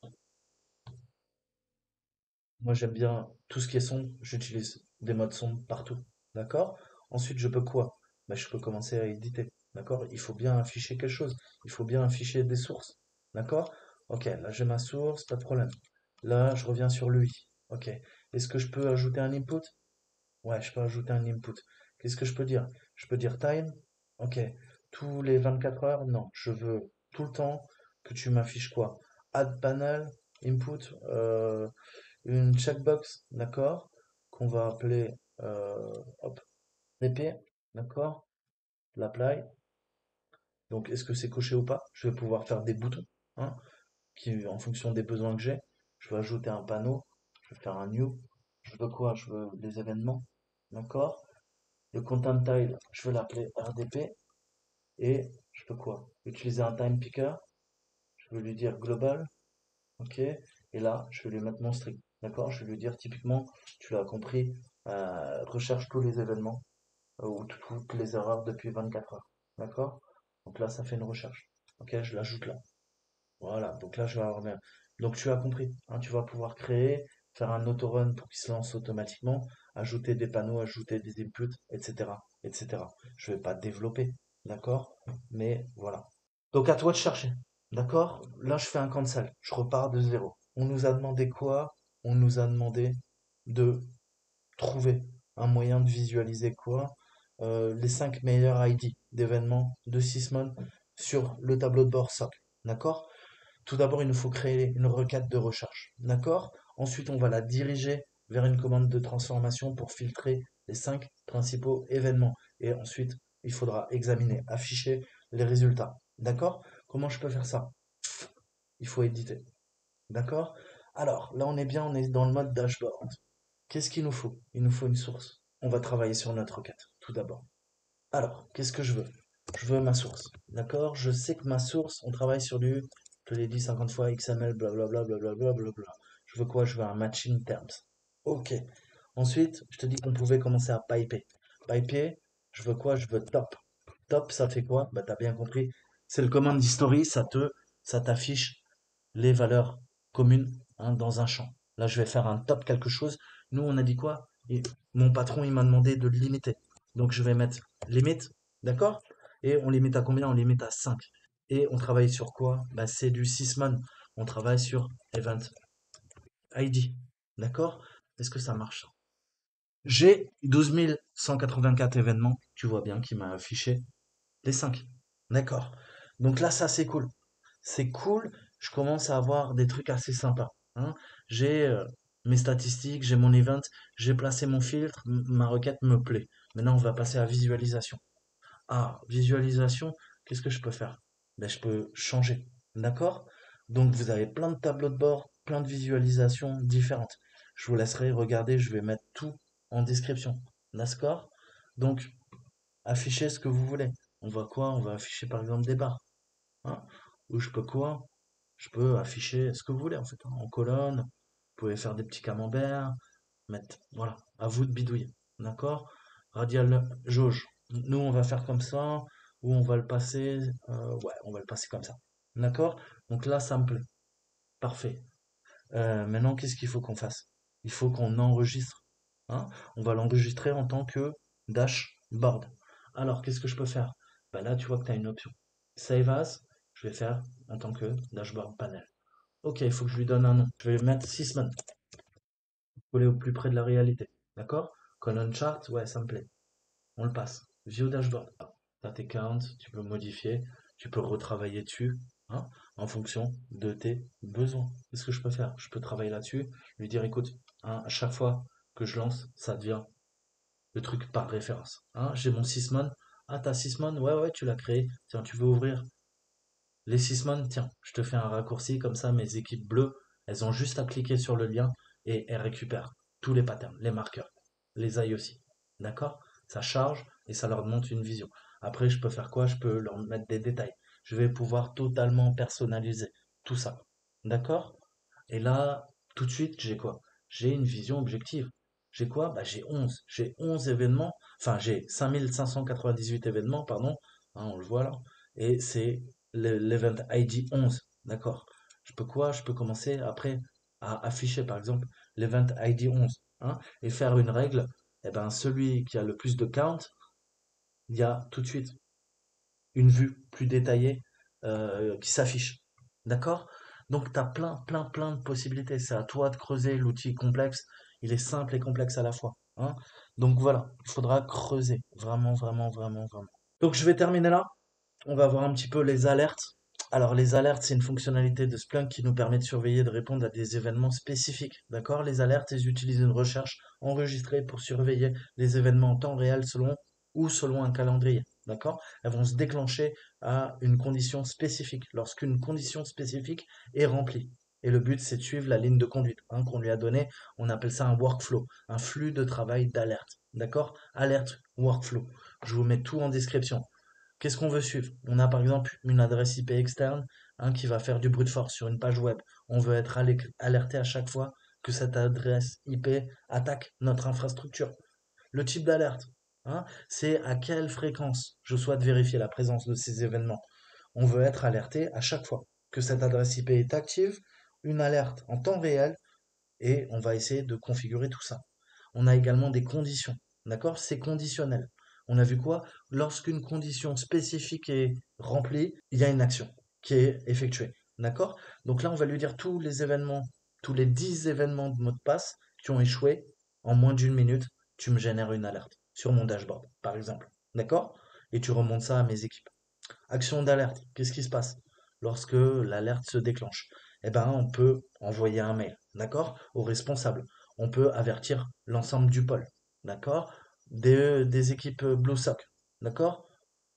S1: Moi j'aime bien tout ce qui est son, j'utilise des modes son partout. D'accord? Ensuite je peux quoi? Ben, Je peux commencer à éditer. D'accord? Il faut bien afficher quelque chose. Il faut bien afficher des sources. D'accord? Ok, là j'ai ma source, pas de problème. Là je reviens sur lui. Ok. Est-ce que je peux ajouter un input? Ouais, je peux ajouter un input. Qu'est-ce que je peux dire? Je peux dire time. Ok tous les 24 heures, non, je veux tout le temps que tu m'affiches quoi? Add panel, input, euh, une checkbox, d'accord Qu'on va appeler euh, hop, DP, d'accord L'apply. Donc est-ce que c'est coché ou pas? Je vais pouvoir faire des boutons, hein, qui en fonction des besoins que j'ai. Je vais ajouter un panneau, je vais faire un new. Je veux quoi? Je veux des événements, d'accord Le content tile, je vais l'appeler RDP, et je peux quoi? Utiliser un time picker. Je vais lui dire global. Ok. Et là, je vais lui mettre mon string. D'accord Je vais lui dire typiquement, tu l'as compris, euh, recherche tous les événements euh, ou toutes les erreurs depuis 24 heures. D'accord? Donc là, ça fait une recherche. Ok, je l'ajoute là. Voilà, donc là, je vais avoir Donc tu as compris, hein, tu vas pouvoir créer, faire un autorun pour qu'il se lance automatiquement, ajouter des panneaux, ajouter des inputs, etc. etc. Je ne vais pas développer, D'accord? Mais voilà. Donc à toi de chercher. D'accord? Là, je fais un cancel. Je repars de zéro. On nous a demandé quoi? On nous a demandé de trouver un moyen de visualiser quoi Euh, Les 5 meilleurs ID d'événements de Sysmon sur le tableau de bord SOC. D'accord? Tout d'abord, il nous faut créer une requête de recherche. D'accord? Ensuite, on va la diriger vers une commande de transformation pour filtrer les 5 principaux événements. Et ensuite, il faudra examiner, afficher les résultats. D'accord? Comment je peux faire ça? Il faut éditer. D'accord? Alors, là, on est bien, on est dans le mode dashboard. Qu'est-ce qu'il nous faut? Il nous faut une source. On va travailler sur notre requête, tout d'abord. Alors, qu'est-ce que je veux? Je veux ma source. D'accord? Je sais que ma source, on travaille sur du, je l'ai dit 50 fois, XML, blablabla, blablabla, blablabla. Je veux quoi? Je veux un matching terms. Ok. Ensuite, je te dis qu'on pouvait commencer à piper. Piper, je veux quoi? Je veux top. Top, ça fait quoi? Bah, t'as bien compris. C'est le command history, ça te, ça t'affiche les valeurs communes hein, dans un champ. Là, je vais faire un top quelque chose. Nous, on a dit quoi? Mon patron, il m'a demandé de limiter. Donc, je vais mettre limite, d'accord? Et on limite à combien? On limite à 5. Et on travaille sur quoi? Bah, C'est du Sysmon. On travaille sur Event ID. D'accord? Est-ce que ça marche? J'ai 12 184 événements. Tu vois bien qui m'a affiché les 5. D'accord? Donc là, ça, c'est cool. C'est cool. Je commence à avoir des trucs assez sympas. Hein. J'ai euh, mes statistiques, j'ai mon event, j'ai placé mon filtre, ma requête me plaît. Maintenant, on va passer à visualisation. Ah, visualisation, qu'est-ce que je peux faire? Ben, je peux changer. D'accord? Donc, vous avez plein de tableaux de bord, plein de visualisations différentes. Je vous laisserai regarder, je vais mettre tout en description. D'accord? Donc, affichez ce que vous voulez. On va quoi? On va afficher par exemple des barres. hein. Ou je peux quoi? Je peux afficher ce que vous voulez en fait. hein, En colonne, vous pouvez faire des petits camemberts, mettre, voilà, à vous de bidouiller. D'accord? Radial jauge. Nous, on va faire comme ça, ou on va le passer, euh, ouais, on va le passer comme ça. D'accord? Donc là, ça me plaît. Parfait. Euh, maintenant, qu'est-ce qu'il faut qu'on fasse? Il faut qu'on enregistre. hein. On va l'enregistrer en tant que dashboard. Alors, qu'est-ce que je peux faire? Bah là, tu vois que tu as une option. Save as, je vais faire en tant que dashboard panel. Ok, il faut que je lui donne un nom. Je vais mettre Sysmon. Coller au plus près de la réalité. D'accord? Column chart, ouais, ça me plaît. On le passe. View dashboard. T'as tes counts, tu peux modifier, tu peux retravailler dessus, hein, en fonction de tes besoins. Qu'est-ce que je peux faire? Je peux travailler là-dessus, lui dire, écoute, hein, à chaque fois que je lance, ça devient le truc par référence. Hein, j'ai mon Sysmon. Ah, t'as Sysmon? Ouais, ouais, tu l'as créé. Tiens, tu veux ouvrir les Sysmon? Tiens, je te fais un raccourci, comme ça, mes équipes bleues, elles ont juste à cliquer sur le lien et elles récupèrent tous les patterns, les marqueurs, les AI aussi. D'accord? Ça charge et ça leur montre une vision. Après, je peux faire quoi? Je peux leur mettre des détails. Je vais pouvoir totalement personnaliser tout ça. D'accord? Et là, tout de suite, j'ai quoi? J'ai une vision objective. J'ai quoi? Bah, j'ai 11. J'ai 11 événements. Enfin, j'ai 5598 événements, pardon. Hein, on le voit là. Et c'est l'event ID 11. D'accord? Je peux quoi? Je peux commencer après à afficher, par exemple, l'event ID 11. hein, et faire une règle. Eh ben, celui qui a le plus de count, il y a tout de suite une vue plus détaillée euh, qui s'affiche. D'accord? Donc, tu as plein, plein, plein de possibilités. C'est à toi de creuser l'outil complexe. Il est simple et complexe à la fois. hein. Donc voilà, il faudra creuser. Vraiment, vraiment, vraiment, vraiment. Donc je vais terminer là. On va voir un petit peu les alertes. Alors les alertes, c'est une fonctionnalité de Splunk qui nous permet de surveiller et de répondre à des événements spécifiques. D'accord? Les alertes, elles utilisent une recherche enregistrée pour surveiller les événements en temps réel selon ou selon un calendrier. D'accord? Elles vont se déclencher à une condition spécifique, lorsqu'une condition spécifique est remplie. Et le but, c'est de suivre la ligne de conduite hein, qu'on lui a donnée. On appelle ça un workflow, un flux de travail d'alerte. D'accord? Alerte, workflow. Je vous mets tout en description. Qu'est-ce qu'on veut suivre? On a par exemple une adresse IP externe hein, qui va faire du brute force sur une page web. On veut être alerté à chaque fois que cette adresse IP attaque notre infrastructure. Le type d'alerte, hein, c'est à quelle fréquence je souhaite vérifier la présence de ces événements. On veut être alerté à chaque fois que cette adresse IP est active, une alerte en temps réel, et on va essayer de configurer tout ça. On a également des conditions, d'accord? C'est conditionnel. On a vu quoi? Lorsqu'une condition spécifique est remplie, il y a une action. qui est effectué. D'accord? Donc là, on va lui dire tous les événements, tous les 10 événements de mot de passe qui ont échoué en moins d'une minute, tu me génères une alerte sur mon dashboard, par exemple. D'accord? Et tu remontes ça à mes équipes. Action d'alerte, qu'est-ce qui se passe? Lorsque l'alerte se déclenche Eh ben, on peut envoyer un mail, d'accord, au responsable. On peut avertir l'ensemble du pôle, d'accord, des, équipes BlueSock, d'accord?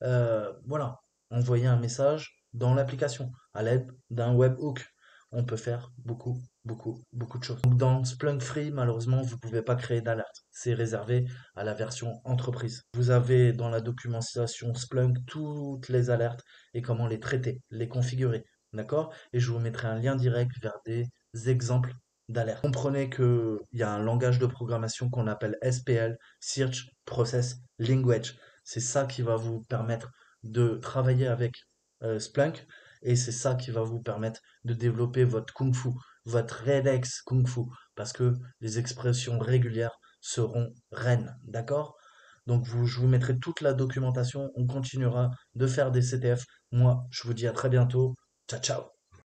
S1: Euh, Voilà, envoyer un message dans l'application à l'aide d'un webhook. On peut faire beaucoup, beaucoup, beaucoup de choses. Dans Splunk Free, malheureusement, vous ne pouvez pas créer d'alerte. C'est réservé à la version entreprise. Vous avez dans la documentation Splunk toutes les alertes et comment les traiter, les configurer. D'accord? Et je vous mettrai un lien direct vers des exemples d'alerte. Comprenez qu'il y a un langage de programmation qu'on appelle SPL, Search Process Language. C'est ça qui va vous permettre de travailler avec euh, Splunk et c'est ça qui va vous permettre de développer votre Kung Fu, votre Redex Kung Fu, parce que les expressions régulières seront reines, d'accord? Donc je vous mettrai toute la documentation, on continuera de faire des CTF. Moi, je vous dis à très bientôt. Ciao, ciao